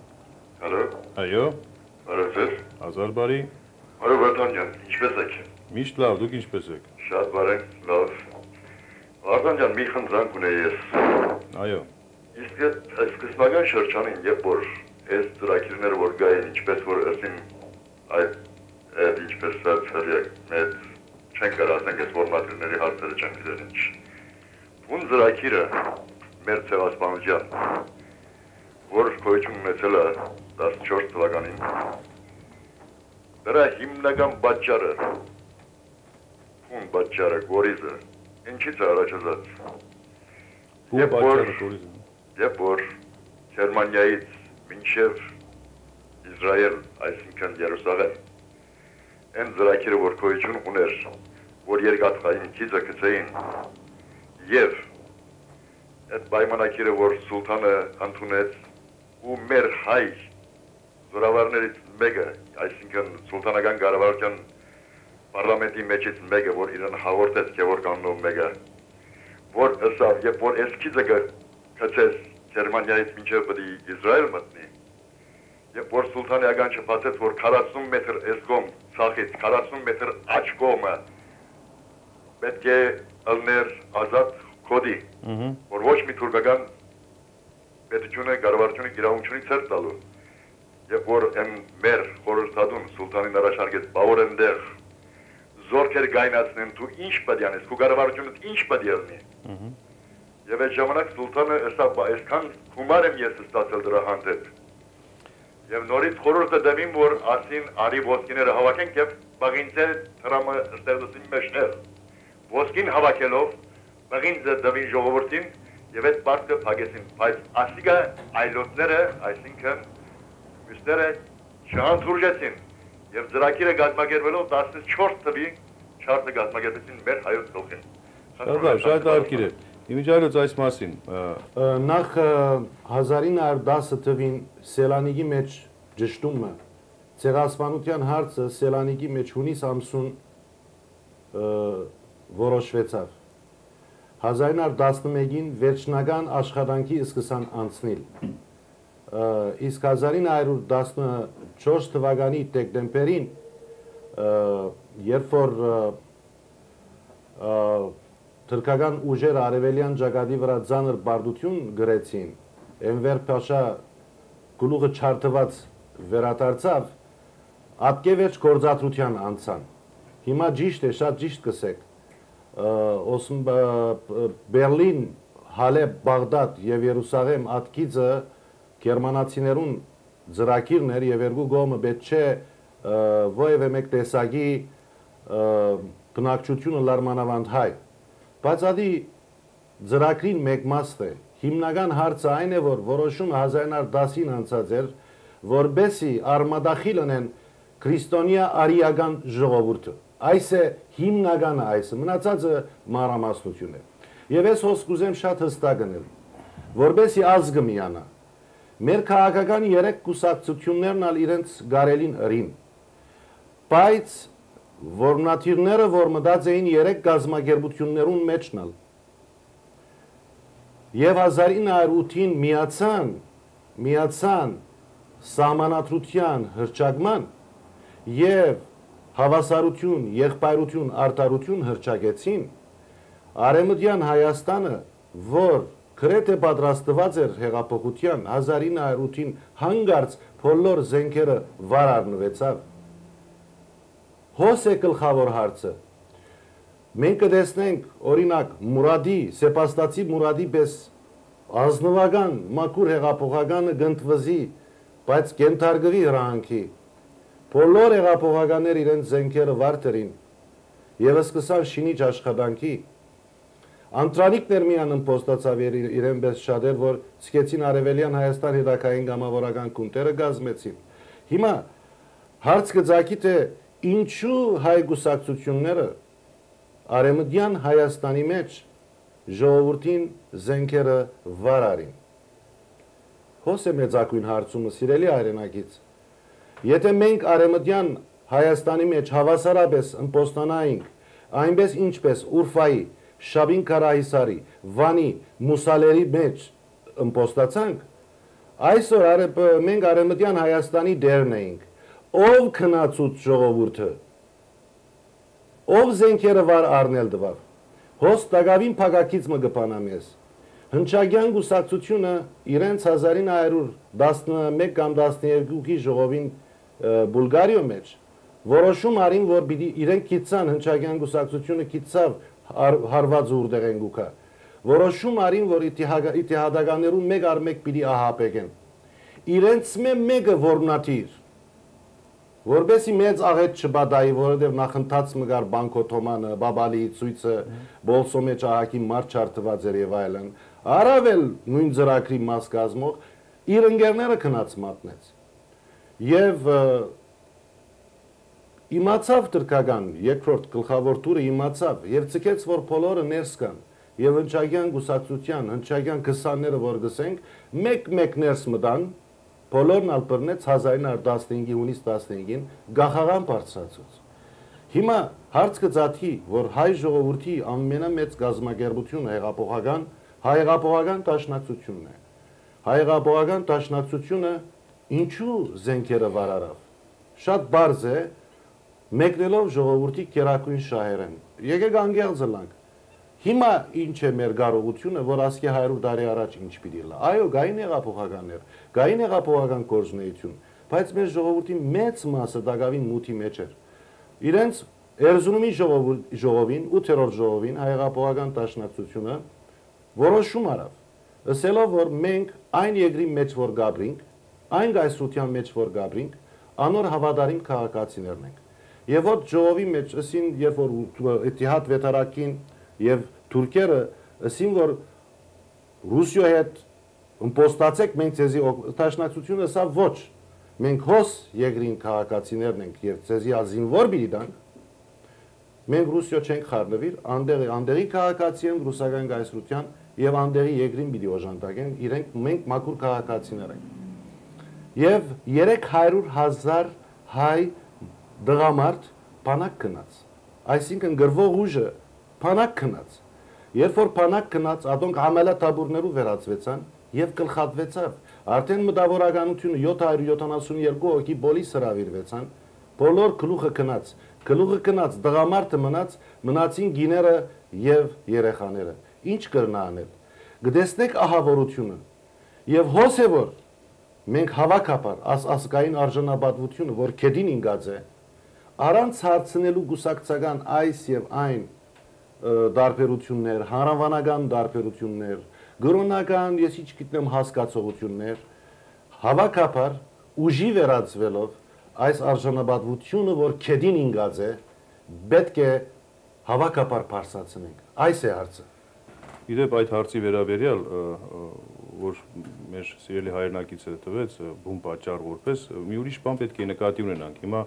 Հալո։ Այո, Բարև։ հազար բարի։ Բարև Վարդանյան, ինչպե՞ս եք։ Միշտ լավ, դուք ինչպես եք։ Շատ բարև, լավ։ Վարդանյան, մի խնդրանք ունեի ես։ Այո։ Իսկ սկզբնական շրջանին, երբ որ այս ծրագիրները որ գային, ինչպես որ ըստին այդ այդ ինչպես սարսարիակ մեծ չեն կարող ասենք այս ֆորմատների հարցերը չեն գիտեն ինչ։ Ուն ծրագիրը մեր ցեղասպանության որ գոյություն ունեցել է 14 թվականին դրա հիմնական պատճառը ուն պատճառը գորիզը ինչից առաջացած Երբ որ- երբ որ Գերմանիայից մինչև Իսրայել, այսինքն Երուսաղեմ, այն ծրագիրը որ գոյություն ուներ, որ երկաթային քիզը գցեին, եւ այդ պայմանակիրը որ սուլտանը ընդունեց ու մեր հայ զորավարներից մեկը, այսինքն սուլտանական կառավարության պարլամենտի մեջից մեկը, որ իրեն հաղորդեց Գևոր կանոնով մեկը, որ ըսավ, երբ որ էսքիզը գցեց Գերմանիայից մինչև բդի Իսրայել մտնի, երբ որ սուլտանական չփացեց, որ 40 մետր էսկոմ ցախից 40 մետր աչ կողմը պետք է ըլներ ազատ կոդի, որ ոչ մի թուրքական պետությունը կառավարությունը գիրավունքունի ցեր տալու։ Երբ որ այն մեր խորհրդատուն սուլտանին առաջարկեց բավոր ընդեղ զորքեր գայնացնեն դու ինչ պետք է անես, քո կառավարությունը ինչ է ելնի։ Եվ այդ ժամանակ սուլտանը ըստա այսքան գումար եմ ես ստացել դրա հանդեպ։ Եվ նորից խորհուրդը դեմին, որ ասին արի ոսկիները հավաքենք եւ բաղինձե դրամը ստեղծին մեջներ։ Ոսկին հավաքելով բաղինձը դեմին ժողովրդին եւ այդ բարձը փագեցին, բայց ասիկա այլոտները, այսինքն մյուսները չհանդուրժեցին եւ ծրագիրը գազմագերվելով 14 թվի չարտը գազմագերվեցին մեր հայոց գլխին։ Շատ շատ արկիր է։ Իմիջայլոց այս մասին, Նախ ը, 1910 թվին Սելանիկի մեջ ճշտումը ցեղասպանության հարցը Սելանիկի մեջ հունիս ամսուն որոշվեցավ 1911-ին վերջնական աշխատանքի սկսան անցնել իսկ 1914 թվականի դեկտեմբերին երբ որ թրկական ուժերը արևելյան ճակատի վրա ցաներ բարդություն գրեցին, Էնվեր Փաշա գլուխը չարտված վերադարձավ, ատկևերջ գործատրության անցան։ Հիմա ճիշտ է, շատ ճիշտ կսեք։ Osm Բերլին, Հալեբ, Բաղդադ եւ Երուսաղեմ ատկիցը գերմանացիներուն ծրակիրներ եւ երկու գոմը պետք չէ ովևէ մեկ տեսակի բնակչությունը լարմանավանդ հայ բայց ադի ծրագրին մեկ մաստ է հիմնական հարցը այն է որ որոշումը 1910-ին անցած էր որբեսի արմադախիլ ունեն քրիստոնյա արիական ժողովուրդը այս է հիմնականը այսը մնացածը մանրամասնություն է եւ ես հոս կուզեմ շատ հստակ գնել որբեսի ազգը միանա մեր քաղաքական երեք կուսակցություններն ալ իրենց գարելին ըրին բայց որմնաթիրները որ մտած էին երեք գազագերբություններուն մեջնալ եւ 1908-ին միացան միացան սահմանադրության հրճակման եւ հավասարություն, եղբայրություն, արդարություն հրճակեցին, Արեմդյան Հայաստանը, որ գրեթե պատրաստված էր հեղափոխության 1908-ին հանգարց բոլոր զենքերը վար առնվեցավ։ Հոս է գլխավոր հարցը։ Մենք կտեսնենք օրինակ Մուրադի, Սեպաստացի Մուրադի պես ազնվական մաքուր հեղափոխականը գտնվզի, բայց կենթարգվի հրանքի։ Բոլոր հեղափոխականներ իրենց զենքերը վարտերին եւ սկսան շինիչ աշխատանքի Անտրանիկներ միան ըմպոստացավ իրեն պես շատեր, որ սկեցին արևելյան Հայաստան հիրակային գամավորական կունտերը գազմեցին։ Հիմա հարց կձակի թե ինչու հայ գուսակցությունները արեմդյան Հայաստանի մեջ ժողովրդին զենքերը վարարին։ Հոս է մեծակույն հարցումը սիրելի հայրենակից։ Եթե մենք արեմդյան Հայաստանի մեջ հավասարապես ըմպոստանայինք, այնպես ինչպես Ուրֆայի Շաբին Կարահիսարի, Վանի, Մուսալերի մեջ ըմպոստացանք, այսօր մենք արեմտյան Հայաստանի դերն էինք, ով քնացուց ժողովուրդը, ով զենքերը վար արնել դվավ, հոս տագավին պագակից մը գպանամ ես, հնչագյան գուսակցությունը իրենց 1911 կամ 12-ի ժողովին Բուլգարիո մեջ որոշում արին, որ իրենք կիցան հնչագյան գուսակցությունը կիցավ հարված ուրդեղ են գուքա։ Որոշում արին, որ իտիհադականներուն մեկ առ մեկ պիտի ահապեկեն։ Իրենց մե մեկը որմնաթիր, որբեսի մեծ աղետ չբադայի, որովհետև նախընթաց մգար բանկոթոմանը, բաբալիի ցույցը, բոլսոմե ճահակի մարդ չարթված էր եւ այլն, առավել նույն ծրագրի մաս կազմող իր ընկերները քնած մատնեց։ Եվ իմացավ տրկական երկրորդ գլխավոր տուրը իմացավ եւ ցկեց որ բոլորը ներս կան եւ հնչագյան գուսակցության հնչագյան 20-ները որ գսենք մեկ-մեկ ներս մտան բոլորն ալ բռնեց 1915-ի հունիս 15-ին գախաղան բարձրացուց հիմա հարց կծաթի որ հայ ժողովրդի ամենամեծ գազམ་ագերբությունը հեղափոխական հայեղափոխական տաշնակցությունն է հայեղափոխական տաշնակցությունը ինչու զենքերը վարարավ շատ բարձ է մեկնելով ժողովրդի կերակույն շահերեն։ Եկեք անգեղձ լանք։ Հիմա ինչ է մեր կարողությունը, որ ասկի 100 տարի առաջ ինչ պիտի լա։ Այո, գային հեղափոխականներ, գային հեղափոխական կորզունեություն, բայց մեր ժողովրդի մեծ մասը դակավին մութի մեջ էր։ Իրենց Էրզրումի ժողովին, 8-րդ ժողովին հայեղափոխական տաշնակցությունը որոշում արավ, ըսելով որ մենք այն երկրի մեջ որ գաբրինք, այն գայսրության մեջ որ գաբրինք, անոր հավատարիմ քաղաքացիներն ենք։ Եվ ոտ ժողովի մեջ ըսին, երբ որ Էտիհադ վետարակին եւ թուրքերը ըսին, որ Ռուսիո հետ ըմպոստացեք մենք ցեզի տաշնակցությունը սա ոչ մենք հոս եգրին քաղաքացիներն ենք եւ ցեզի ազինվոր բիդի դանք մենք Ռուսիո չենք խառնվիր անդեղի անդեղի քաղաքացի են ռուսական գայսրության եւ անդեղի եգրին պիտի օժանդակեն իրենք մենք մաքուր քաղաքացիներ ենք եւ 300 հազար հայ դղամարդ բանակ կնած։ Այսինքն գրվող ուժը բանակ կնած։ Երբ որ բանակ կնած, ադոնք ամելատաբուրներու վերածվեցան եւ գլխատվեցավ։ Արդեն մտավորականությունը 772 հոգի բոլի սրավիրվեցան, բոլոր գլուխը կնած, գլուխը կնած դղամարդը մնաց, մնացին գիները եւ երեխաները։ Ինչ կրնա անել։ Գտեսնեք ահավորությունը։ Եվ հոս է որ մենք հավաքապար աս ասկային արժանապատվությունը, որ քեդին ինգած է, առանց հարցնելու գուսակցական այս եւ այն դարբերություններ, հանրավանական դարբերություններ, գրոնական, ես ինչ գտնեմ հասկացողություններ, հավաքապար ուժի վերածվելով այս արժանապատվությունը, որ քեդին ինգած է, պետք է հավաքապար բարձրացնենք։ Այս է հարցը։ Իդեպ այդ հարցի վերաբերյալ որ մեր սիրելի հայրենակիցը տվեց բուն պատճառ որպես մի ուրիշ բան պետք է նկատի ունենանք։ Հիմա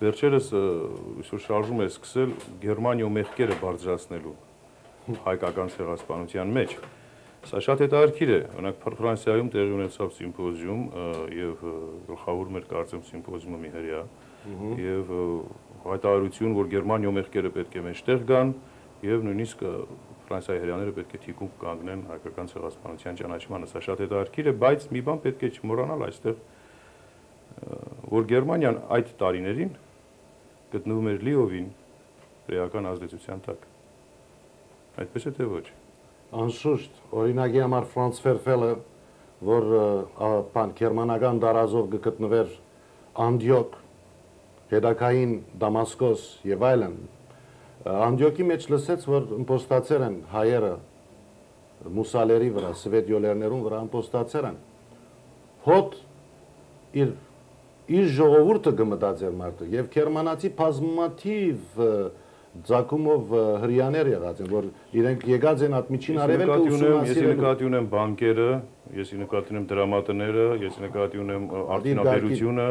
Վերջերս այսօր շարժում է սկսել Գերմանիա մեղքերը բարձրացնելու հայկական ցեղասպանության մեջ։ Սա շատ հետաքրքիր է։ Օրինակ Ֆրանսիայում տեղի ունեցավ սիմպոզիում եւ գլխավոր մեր կարծեմ սիմպոզիումը մի հрья եւ հայտարարություն, որ Գերմանիա մեղքերը պետք է մեջտեղ գան եւ նույնիսկ Ֆրանսիայի հрьяները պետք է թիկունք կանգնեն հայկական ցեղասպանության ճանաչմանը։ Սա շատ հետաքրքիր է, բայց մի բան պետք է չմոռանալ այստեղ որ Գերմանիան այդ տարիներին գտնվում էր լիովին ռեական ազդեցության տակ։ Այդպես է թե ոչ։ Անշուշտ, օրինակի համար Ֆրանց Ֆերֆելը, որ բան գերմանական դարազով գտնվեր Անդիոկ, Հետակային Դամասկոս եւ այլն, Անդիոկի մեջ լսեց, որ իմպոստացեր են հայերը մուսալերի վրա, սվետյոլերներուն վրա իմպոստացեր են։ Հոտ իր իր ժողովուրդը կմտածեր մարդը եւ Գերմանացի բազմաթիվ Ձակումով հрьяաներ եղած են, որ իրենք եկած են այդ միջին արևելքը ուսումնասիրել։ Ես նկատի ունեմ բանկերը, ես նկատի ունեմ դրամատները, ես նկատի ունեմ արդյունաբերությունը,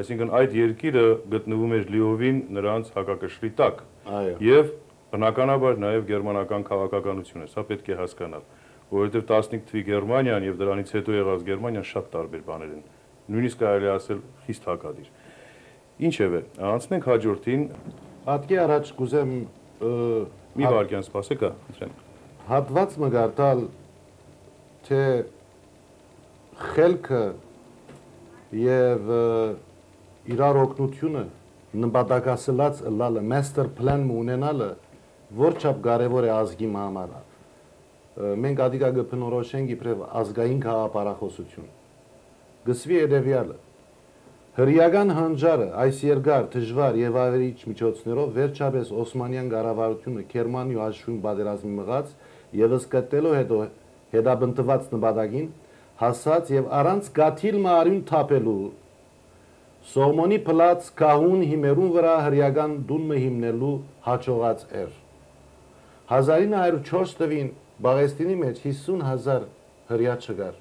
այսինքն այդ երկիրը գտնվում էր լիովին նրանց հակակշռի տակ։ Այո։ Եվ բնականաբար նաև գերմանական քաղաքականությունը, սա պետք է հասկանալ, որովհետև 15 թվի Գերմանիան եւ դրանից հետո եղած Գերմանիան շատ տարբեր բաներ են նույնիսկ կարելի ասել խիստ հակադիր։ Ինչևէ, անցնենք հաջորդին։ Հատկի առաջ կուզեմ մի վարքյան սպասեք, ընտրեմ։ Հատված մգարտալ թե խելքը եւ իրար օգնությունը նպատակասլած լալը master plan ունենալը որչափ կարևոր է ազգի համար։ Մենք ադիկա գտնորոշենք իբրև ազգային քաղաքապարախոսություն գսվի երևյալը Հրյական հանջարը այս երկար դժվար եւ ավերիչ միջոցներով վերջապես Օսմանյան կառավարությունը Գերմանիա աշխույն պատերազմի մղած եւ ըսկտելու հետո հետաբնտված նպատակին հասած եւ առանց գաթիլ մարուն թափելու Սոմոնի պլաց կահուն հիմերուն վրա հրյական դունը հիմնելու հաջողած էր 1904 թվին Բաղեստինի մեջ 50000 հրյա չկար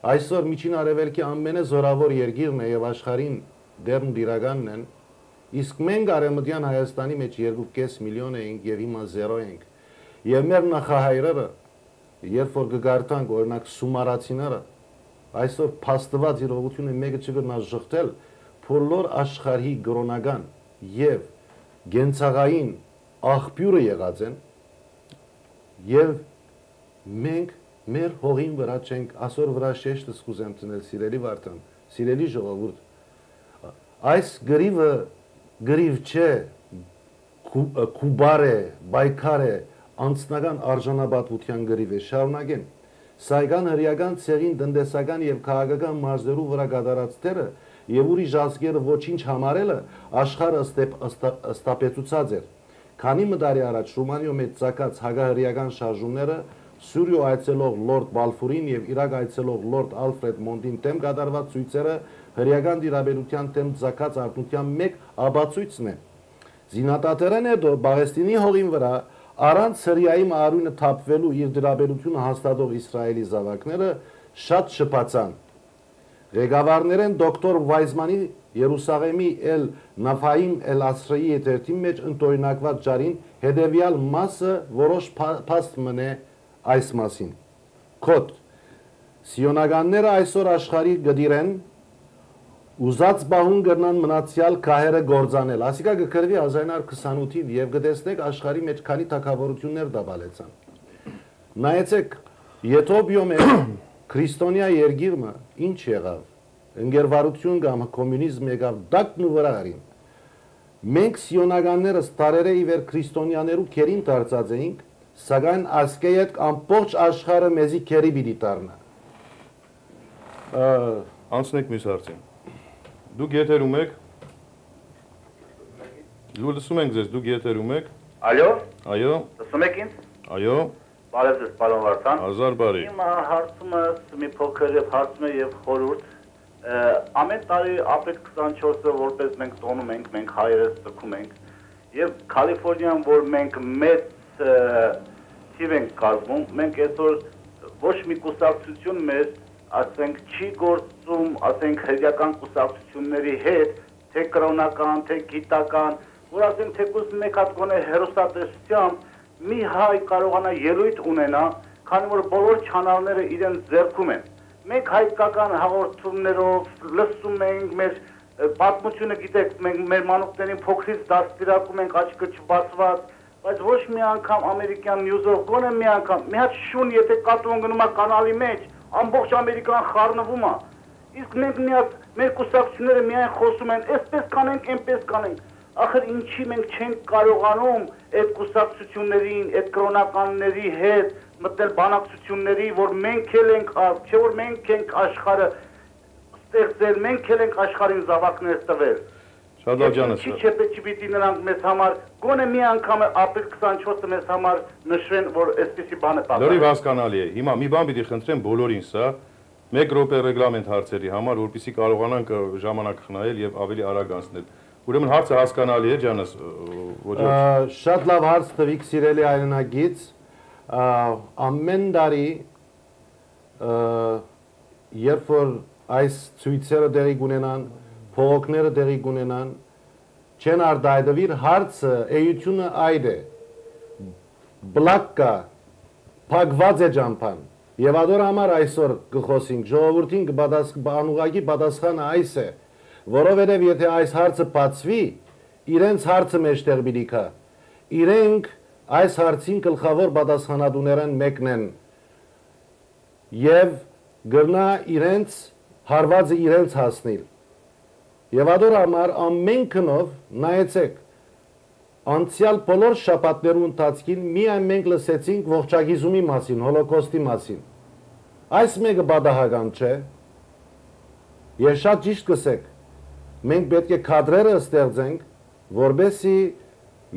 Այսօր միջին արևելքի ամենազորավոր երկիրն է եւ աշխարհին դեռն դիրականն են, իսկ մենք արևմտյան Հայաստանի մեջ 2.5 միլիոն էինք եւ հիմա 0 ենք։ Եվ մեր նախահայրերը, երբ որ կգարտանք օրինակ սումարացիները, այսօր փաստված իրողությունը մեկը չգնա շղթել, բոլոր աշխարհի գրոնական եւ գենցաղային աղբյուրը եղած են եւ մենք մեր հողին վրա չենք ասոր վրա շեշտը սկուզեմ տնել սիրելի վարդան, սիրելի ժողովուրդ։ Այս գրիվը գրիվ չէ, կուբար է, բայկար է, անձնական արժանապատվության գրիվ է, շարունակեն։ Սայգան հրյական ցեղին տնտեսական եւ քաղաքական մարզերու վրա կատարած դերը եւ ուրիշ ազգերը ոչինչ համարելը աշխարհը ստապեցուցած էր։ Քանի մտարի առաջ Ռումանիո մեջ ցակած հագահրյական շարժումները Սուրիո այցելող Լորդ Բալֆուրին եւ Իրաք այցելող Լորդ Ալֆրեդ Մոնդին դեմ կատարված ցույցերը հրյական դիրաբերության դեմ ցակած արտության մեկ աբացույցն է։ Զինատատերեն հետո Բաղեստինի հողին վրա առանց Սիրիայի մարույնը թափվելու իր դրաբերությունը հաստատող Իսրայելի զավակները շատ շփացան։ Ղեկավարներեն դոկտոր Վայզմանի Երուսաղեմի էլ Նաֆայիմ էլ Ասրայի հետերտի մեջ ընտորինակված ջարին հետևյալ մասը որոշ փաստ մնե այս մասին։ Կոդ Սիոնականները այսօր աշխարհի գդիրեն ուզած բահուն գրնան մնացյալ քահերը գործանել։ Ասիկա գկրվի 1928-ին եւ գտեսնեք աշխարհի մեջ քանի թակավորություններ դաբալեցան։ Նայեցեք Եթոպիո մեջ քրիստոնյա երգիրը ինչ եղավ։ Ընկերվարություն կամ կոմունիզմ եկավ դակն ու վրա արին։ Մենք սիոնականները ստարերը իվեր քրիստոնյաներու քերին դարձած էինք սակայն ասկեի հետ ամբողջ աշխարհը մեզի քերի պիտի դառնա։ Անցնենք մյուս հարցին։ Դուք եթերում եք։ Դու լսում ենք ձեզ, դուք եթերում եք։ Ալո։ Այո։ Լսում եք ինձ։ Այո։ Բարև ձեզ, պարոն Վարդան։ Հազար բարի։ Իմ հարցումը մի փոքր եւ հարցում է եւ խորուրդ ամեն տարի ապրիլ 24-ը որպես մենք տոնում ենք, մենք հայերս տքում ենք եւ Կալիֆոռնիան, որ մենք մեծ թիվ ենք կազմում, մենք այսօր ոչ մի կուսակցություն մեր, ասենք, չի գործում, ասենք, հրյական կուսակցությունների հետ, թե կրոնական, թե գիտական, որ ասենք, թեկուզ մեկ հատ գոնե հերոստատեսությամբ մի հայ կարողանա ելույթ ունենա, քանի որ բոլոր չանալները իրեն ձեռքում են։ Մենք հայկական հաղորդումներով լսում ենք մեր պատմությունը գիտեք, մենք մեր մանուկներին փոքրից դաստիարակում ենք աչքը չբացված, բայց ոչ մի անգամ ամերիկյան նյուզով գոնե մի անգամ մի հատ շուն եթե կատուն գնում է կանալի մեջ ամբողջ ամերիկան խառնվում է իսկ մենք մի հատ Մեր կուսակցությունները միայն խոսում են, այսպես կանենք, այնպես կանենք։ Ախր ինչի մենք չենք կարողանում այդ կուսակցություններին, այդ կրոնականների հետ մտնել բանակցությունների, որ մենք էլ ենք, չէ որ մենք ենք աշխարհը ստեղծել, մենք էլ ենք աշխարհին զավակներ տվել։ Շատ լավ ջանս։ Չի չէ պետք պիտի նրանք մեզ համար գոնե մի անգամ ապրիլ 24-ը մեզ համար նշվեն, որ այսպեսի բան է պատահել։ Լրիվ հասկանալի է։ Հիմա մի բան պիտի խնդրեմ բոլորին սա 1 րոպե ռեգլամենտ հարցերի համար, որպեսզի կարողանանք ժամանակ խնայել եւ ավելի արագ անցնել։ Ուրեմն հարցը հասկանալի է, ջանս, ոչ ոչ։ Շատ լավ հարց տվիք սիրելի այրենագից։ Ամեն տարի երբ որ այս ցույցերը դերի կունենան, փողոքները դերի կունենան, չեն արդայդվիր հարցը էությունը այդ է։ Բլակկա փակված է ջամփան։ Եվ ադոր համար այսօր կխոսենք ժողովրդին կբանուղակի պատասխանը այս է, որովհետև եթե այս հարցը բացվի, իրենց հարցը մեջտեղ պիտի կա։ Իրենք այս հարցին գլխավոր պատասխանատուներն մեկն են եւ գրնա իրենց հարվածը իրենց հասնել։ Եվ ադոր համար ամեն քնով նայեցեք անցյալ բոլոր շաբաթներու ընթացքին միայն մենք լսեցինք ողջագիզումի մասին, հոլոկոստի մասին։ Այս մեկը բադահական չէ։ Եվ շատ ճիշտ կսեք։ Մենք պետք է կադրերը ստեղծենք, որբեսի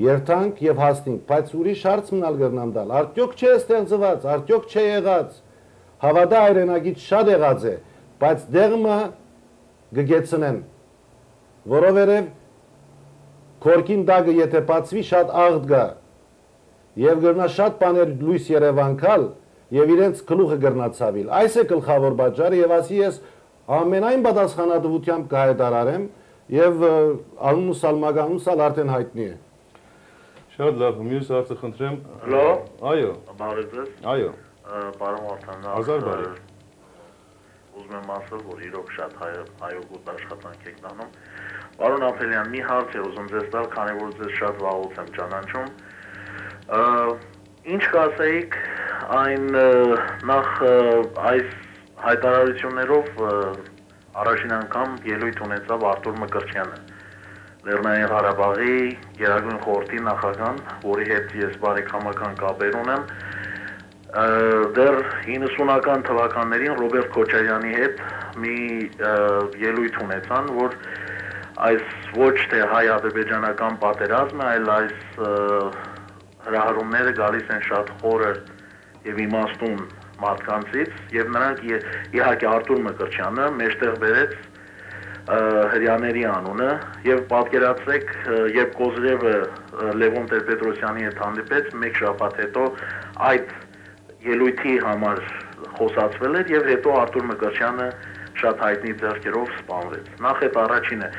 երթանք եւ հասնենք, բայց ուրիշ հարց մնալ գրնամ դալ։ Արդյոք չէ ստեղծված, արդյոք չէ եղած։ Հավատա այրենագից շատ եղած է, բայց դեղը գգեցնեն, որովհետև Քորքին դագը եթե բացվի շատ աղդ գա եւ գրնա շատ բաներ լույս Երևանքալ եւ իրենց գլուխը գրնացավիլ այս է գլխավոր բաժարը եւ ասի ես ամենայն պատասխանատվությամբ կհայտարարեմ եւ անունը սալմագանունս ալ արդեն հայտնի է Շատ լավ, մյուս հարցը խնդրեմ։ Հալո։ Այո, Բարև ձեզ։ այո։ Պարոն Վարդան, Հազար բարի։ Ուզում եմ ասել, որ իրոք շատ հայօգուտ աշխատանք եք տանում։ Պարոն Ափելյան, մի հարց է ուզում ձեզ տալ, քանի որ ձեզ շատ վաղուց եմ ճանաչում։ Ինչ կասեիք այն նախ այս հայտարարություններով առաջին անգամ ելույթ ունեցավ Արտուր Մկրտչյանը Լեռնային Ղարաբաղի Գերագույն խորհրդի նախագահան, որի հետ ես բարեկամական կապեր ունեմ, դեռ 90-ական թվականներին Ռոբերտ Քոչարյանի հետ մի ելույթ ունեցան, որ այս ոչ թե հայ-ադրբեջանական պատերազմը, այլ այս հրահարումները գալիս են շատ խորը եւ իմաստուն մարդկանցից եւ նրանք իհարկե Արտուր Մկրչյանը մեջտեղ բերեց հрьяաների անունը եւ պատկերացրեք երբ Կոզրևը Լևոն Տեր-Պետրոսյանի հետ հանդիպեց մեկ շաբաթ հետո այդ ելույթի համար խոսացվել էր եւ հետո Արտուր Մկրտչյանը շատ հայտնի ձեռքերով սպանվեց նախ այդ առաջինը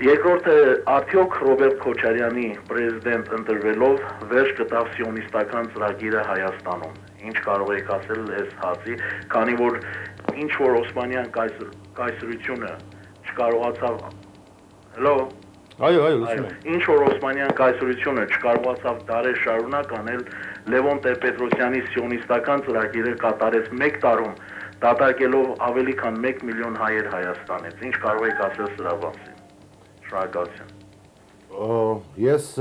Երկրորդը արդյոք Ռոբերտ Քոչարյանի պրեզիդենտ ընտրվելով վերջ կտավ սիոնիստական ծրագիրը Հայաստանում։ Ինչ կարող եք ասել այս հացի, քանի որ ինչ որ Օսմանյան կայսրությունը չկարողացավ Հալո Այո, այո, լսում եմ։ Ինչ որ Օսմանյան կայսրությունը չկարողացավ դարեր շարունակ անել Լևոն Տեր-Պետրոսյանի սիոնիստական ծրագիրը կատարեց 1 տարում, դատարկելով ավելի քան 1 միլիոն հայեր Հայաստանից։ Ինչ կարող եք ասել սրա մասին։ Շնորհակալություն։ Ես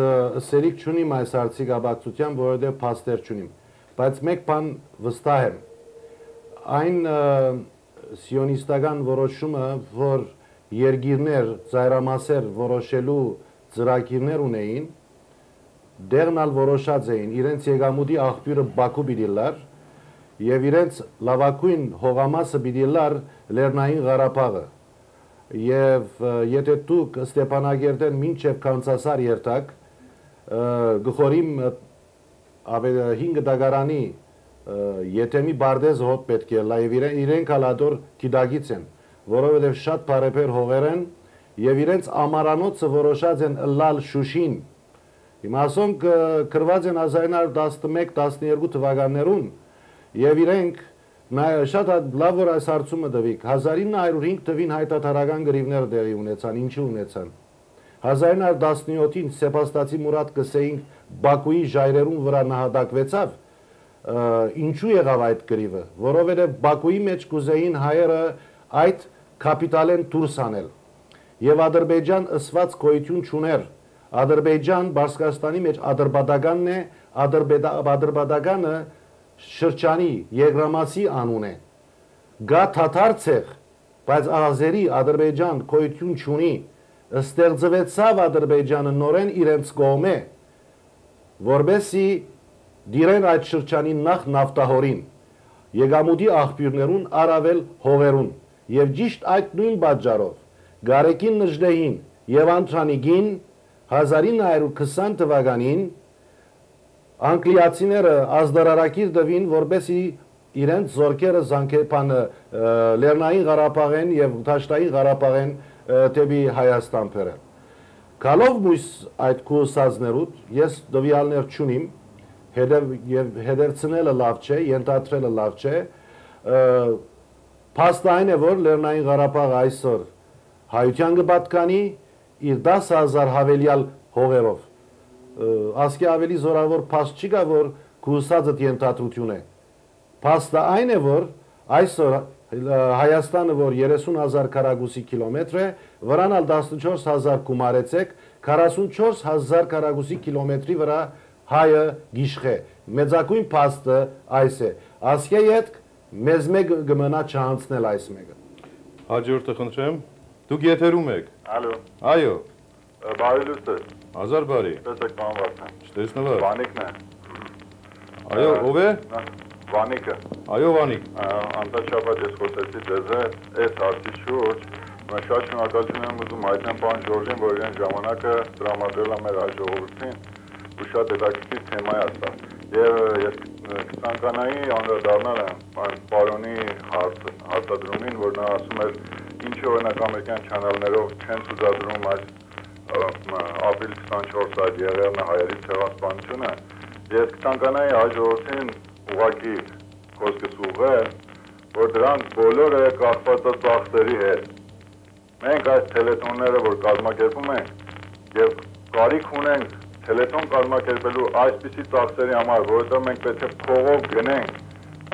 սերիկ չունիմ այս հարցի գաբակցության, որովհետև փաստեր չունիմ, բայց մեկ բան վստահ եմ։ Այն սիոնիստական որոշումը, որ երգիրներ, ծայրամասեր որոշելու ծրագիրներ ունեին, դեղնալ որոշած էին իրենց եկամուտի աղբյուրը Բաքու պիտի լար եւ իրենց լավակույն հողամասը պիտի լար Լեռնային Ղարաբաղը եւ եթե դուք Ստեփանագերդեն մինչեւ Կանցասար երթակ գխորիմ ավելի 5 դագարանի եթեմի բարդեզ հոտ պետք է լայվ իրեն իրենք հալադոր գիտագից են որովհետեւ շատ բարեփեր հողեր են եւ իրենց ամարանոցը որոշած են լալ շուշին հիմա ասոնք կրված են 1911-12 թվականներուն եւ իրենք շատ լավ որ այս հարցումը դվիկ 1905 թվին հայտարարական գրիվներ դեղի ունեցան, ինչու ունեցան։ 1917-ին Սեբաստացի Մուրադ կսեինք Բաքուի ժայրերուն վրա նահատակվեցավ, ինչու եղավ այդ գրիվը, որովհետև Բաքուի մեջ կուզեին հայերը այդ կապիտալեն դուրս անել։ Եվ Ադրբեջան ըսված գոյություն չուներ։ Ադրբեջան Բարսկաստանի մեջ ադրբադականն է, ադրբադականը շրջանի Եգրամասի անուն է։ Գա թաթար ցեղ, բայց Ազերի Ադրբեջան գոյություն չունի։ Ստեղծվեցավ Ադրբեջանը նորեն իրենց կողմէ, որբեսի դիրեն այդ շրջանի նախ նավտահորին Եգամուդի աղբյուրներուն առավել հողերուն եւ ճիշտ այդ նույն բաժարով Գարեկին Նժդեին եւ Անտրանիգին 1920 թվականին անգլիացիները ազդարարակիր դվին որբեսի իրենց զորքերը զանգեպանը Լեռնային Ղարաբաղեն եւ Թաշտային Ղարաբաղեն դեպի Հայաստան բերել։ Գալով մույս այդ կուրսազներուտ ես դվյալներ չունիմ, հետև եւ հետերցնելը լավ չէ, ենթադրելը լավ չէ։ Փաստային է, որ Լեռնային Ղարաբաղը այսօր հայության կպատկանի իր 10000 հավելյալ հողերով։ Ասկի ավելի զորավոր փաստ չի գա, որ կուսածը ենթադրություն է։ Փաստը այն է, որ այսօր Հայաստանը, որ 30000 քառակուսի կիլոմետր է, վրանալ 14000 գումարեցեք, 44000 քառակուսի կիլոմետրի վրա հայը գիշխե մեծակույն փաստը այս է ասկե յետ մեզ մեկ գմնա չանցնել այս մեկը հաջորդը խնդրեմ դուք եթերում եք ալո այո բարի լույս է հազար բարի տեսեք կանված է չտեսնվա վանիկն է այո ով է? վանիկը այո վանիկ անտար շաբաթ ես խոսեցի ձեզ այս հարցի շուրջ Մենք շատ շնորհակալություն եմ ուզում հայտնեմ պարոն Ժորժին, որ իրեն ժամանակը տրամադրել է մեր այլ ժողովրդին ու շատ հետաքրքիր թեմա է սա։ Եվ ես կցանկանայի անդրադառնալ այն պարոնի հարցադրումին, որ նա ասում էր ինչ օրինակ ամերիկյան չանալներով չեն ցուցադրում այս ապրիլ 24 այդ եղերնը հայերի ցեղասպանությունը։ Ես կցանկանայի ժողովրդին ուղակի խոսքս ուղղել, որ դրանք բոլորը կախված է ծախսերի հետ։ Մենք այս տելեֆոնները, որ կազմակերպում ենք, եւ կարիք ունենք Տելեֆոն կազմակերպելու այսպիսի ծախսերի համար, որովհետև մենք պետք է փողով գնենք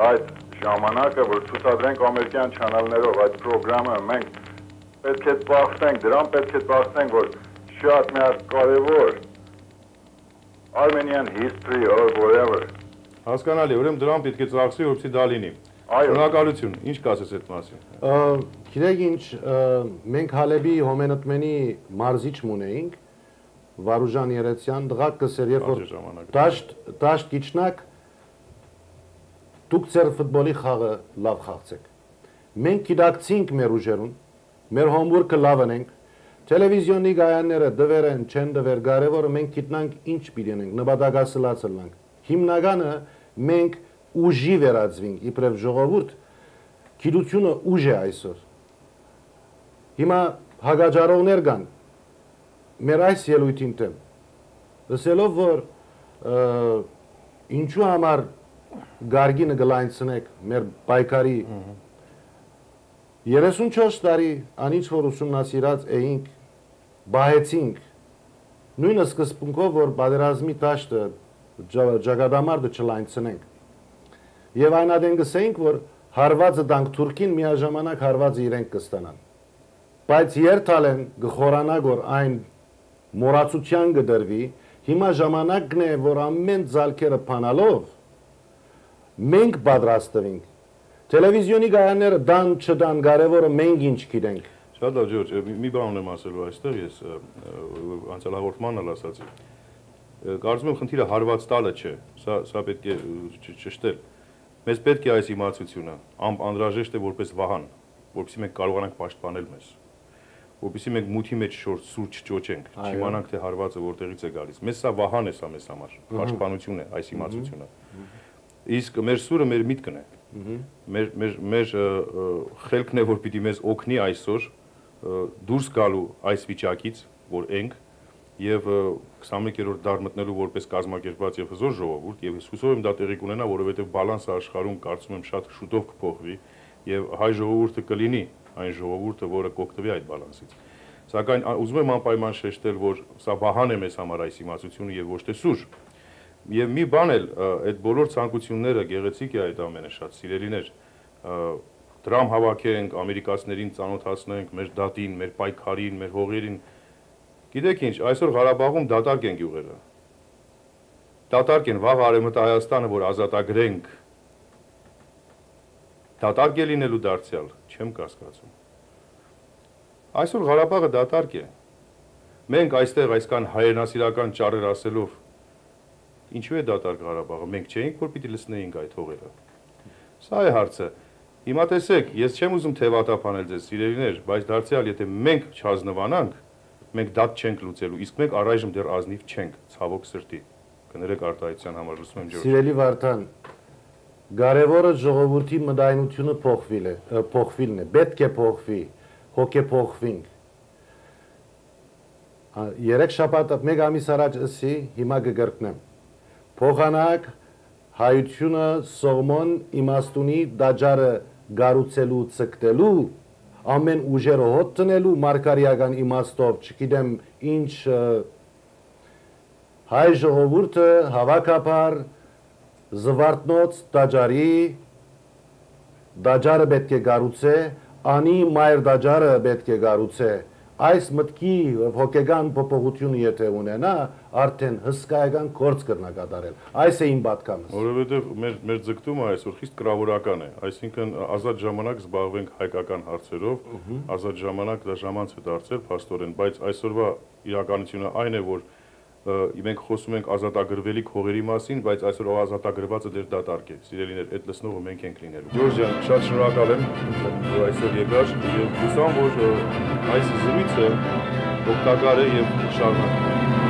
այդ ժամանակը, որ ցուցադրենք ամերիկյան չանալներով այդ ծրագրամը, մենք պետք է ծախսենք, դրան պետք է ծախսենք, որ շատ հատ կարևոր Armenian history or whatever։ Հասկանալի, ուրեմն դրան պետք է ծախսի, որպեսզի դա լինի։ Այո։ Շնորհակալություն։ Ինչ կասես այդ մասին։ Գիտեք ինչ, մենք Հալեբի Հոմենտմենի մարզիչ մունեինք Վարուժան Երեցյան դղակ կսեր երբ որ դաշտ դաշտ գիչնակ դուք ձեր ֆուտբոլի խաղը լավ խաղացեք մենք գիտակցինք մեր ուժերուն մեր հոմվուրքը լավն ենք տելևիզիոնի գայանները դվեր են չեն դվեր կարևորը մենք գիտնանք ինչ պիտենենք նպատակասլացելանք հիմնականը մենք ուժի վերածվինք իբրև ժողովուրդ գիտությունը ուժ է այսօր հիմա հագաջարողներ կան մեր այս ելույթին տեմ, լսելով, որ ինչու համար գարգինը գլայնցնեք մեր պայքարի 34 տարի անից որ ուսումնասիրած էինք, բահեցինք, նույնը սկսպունքով, որ բادرազմի տաշտը, ճագադամարդը չլայնցնենք։ Եվ այն ադեն գսեինք, որ հարվածը դանք թուրքին միաժամանակ հարվածը իրենք կստանան։ Բայց երթալ են գխորանագոր այն մորացության կդրվի, հիմա ժամանակն է, որ ամեն ձալքերը փանալով մենք պատրաստվենք։ Տելևիզիոնի գայանները դան չդան կարևորը մենք ինչ գիտենք։ Շատ լավ Ջորջ, մի բան ունեմ ասելու այստեղ ես անցյալ հաղորդմանն էլ ասացի։ Կարծում եմ խնդիրը հարված տալը չէ։ Սա պետք է ճշտել։ Մեզ պետք է այս իմացությունը, անհրաժեշտ է որպես վահան, որովհետեւ մենք կարողանանք պաշտպանել մեզ որովհետեւ մենք մութի մեջ շոր սուրճ ճոճենք, չիմանանք թե հարվածը որտեղից է գալիս։ Մեզ սա վահան է սա մեզ համար, պաշտպանություն է այս իմացությունը։ Իսկ մեր սուրը մեր միտքն է։ Մեր մեր մեր խելքն է, որ պիտի մեզ օգնի այսօր դուրս գալու այս վիճակից, որ ենք եւ 21-րդ դար մտնելու որպես կազմակերպված եւ հզոր ժողովուրդ եւ հուսով եմ դա տեղի կունենա, որովհետեւ բալանսը աշխարհում կարծում եմ շատ շուտով կփոխվի եւ հայ ժողովուրդը կլինի այն ժողովուրդը, որը կօգտվի այդ բալանսից։ Սակայն ուզում եմ անպայման շեշտել, որ սա վահան է մեզ համար այս իմացությունը եւ ոչ թե սուր։ Եվ մի բան էլ այդ բոլոր ցանկությունները գեղեցիկ է այդ ամենը շատ սիրելիներ դրամ հավաքենք, ամերիկացիներին ծանոթացնենք մեր դատին, մեր պայքարին, մեր հողերին։ Գիտեք ինչ, այսօր Ղարաբաղում դատարկ են գյուղերը։ Դատարկ են վաղ արևմտա Հայաստանը, որ ազատագրենք։ Դատարկ է լինելու դարձյալ, չեմ կասկածում։ Այսօր Ղարաբաղը դատարկ է։ Մենք այստեղ այսքան հայրենասիրական ճառեր ասելով ինչու է դատարկ Ղարաբաղը։ Մենք չէինք, որ պիտի լսնեինք այդ հողերը։ Սա է հարցը։ Հիմա տեսեք, ես չեմ ուզում թևատափանել ձեզ սիրելիներ, բայց դարձյալ եթե մենք չազնվանանք, մենք դատ չենք լուծելու, իսկ մենք առայժմ դեռ ազնիվ չենք, ցավոք սրտի։ Կներեք արտահայտության համար լսում եմ Ջորջ։ Սիրելի Վարդան, Կարևորը ժողովրդի մտայնությունը փոխվիլ է, փոխվիլն է, պետք է փոխվի, հոգեփոխվինք։ Ա, Երեք շաբաթ մեկ ամիս առաջ ասի, հիմա կգրկնեմ։ Փոխանակ հայությունը սողմոն իմաստունի դաջարը գառուցելու ցկտելու ամեն ուժերը հոտ տնելու մարգարիական իմաստով, չգիտեմ ինչ հայ ժողովուրդը հավաքապար զվարթնոց դաջարի դաջարը պետք է գառուցե, անի մայր դաջարը պետք է գառուցե։ Այս մտքի հոգեգան փոփոխությունը եթե ունենա, արդեն հսկայական գործ կրնա կատարել։ Այս է իմ պատկամս։ Որովհետև մեր մեր ձգտումը այսօր խիստ կրավորական է, այսինքն ազատ ժամանակ զբաղվենք հայկական հարցերով, ազատ ժամանակ դա ժամանց է դարձել փաստորեն, բայց այսօրվա իրականությունը այն է, որ մենք խոսում ենք ազատագրվելիք հողերի մասին, բայց այսօր ազատագրվածը դեր դատարկ է։ Սիրելիներ, այդ լսնողը մենք ենք լինելու։ Ջորջ ջան, շատ շնորհակալ եմ, որ այսօր եկար եւ հուսամ, որ այս զրույցը օգտակար է եւ շարունակվի։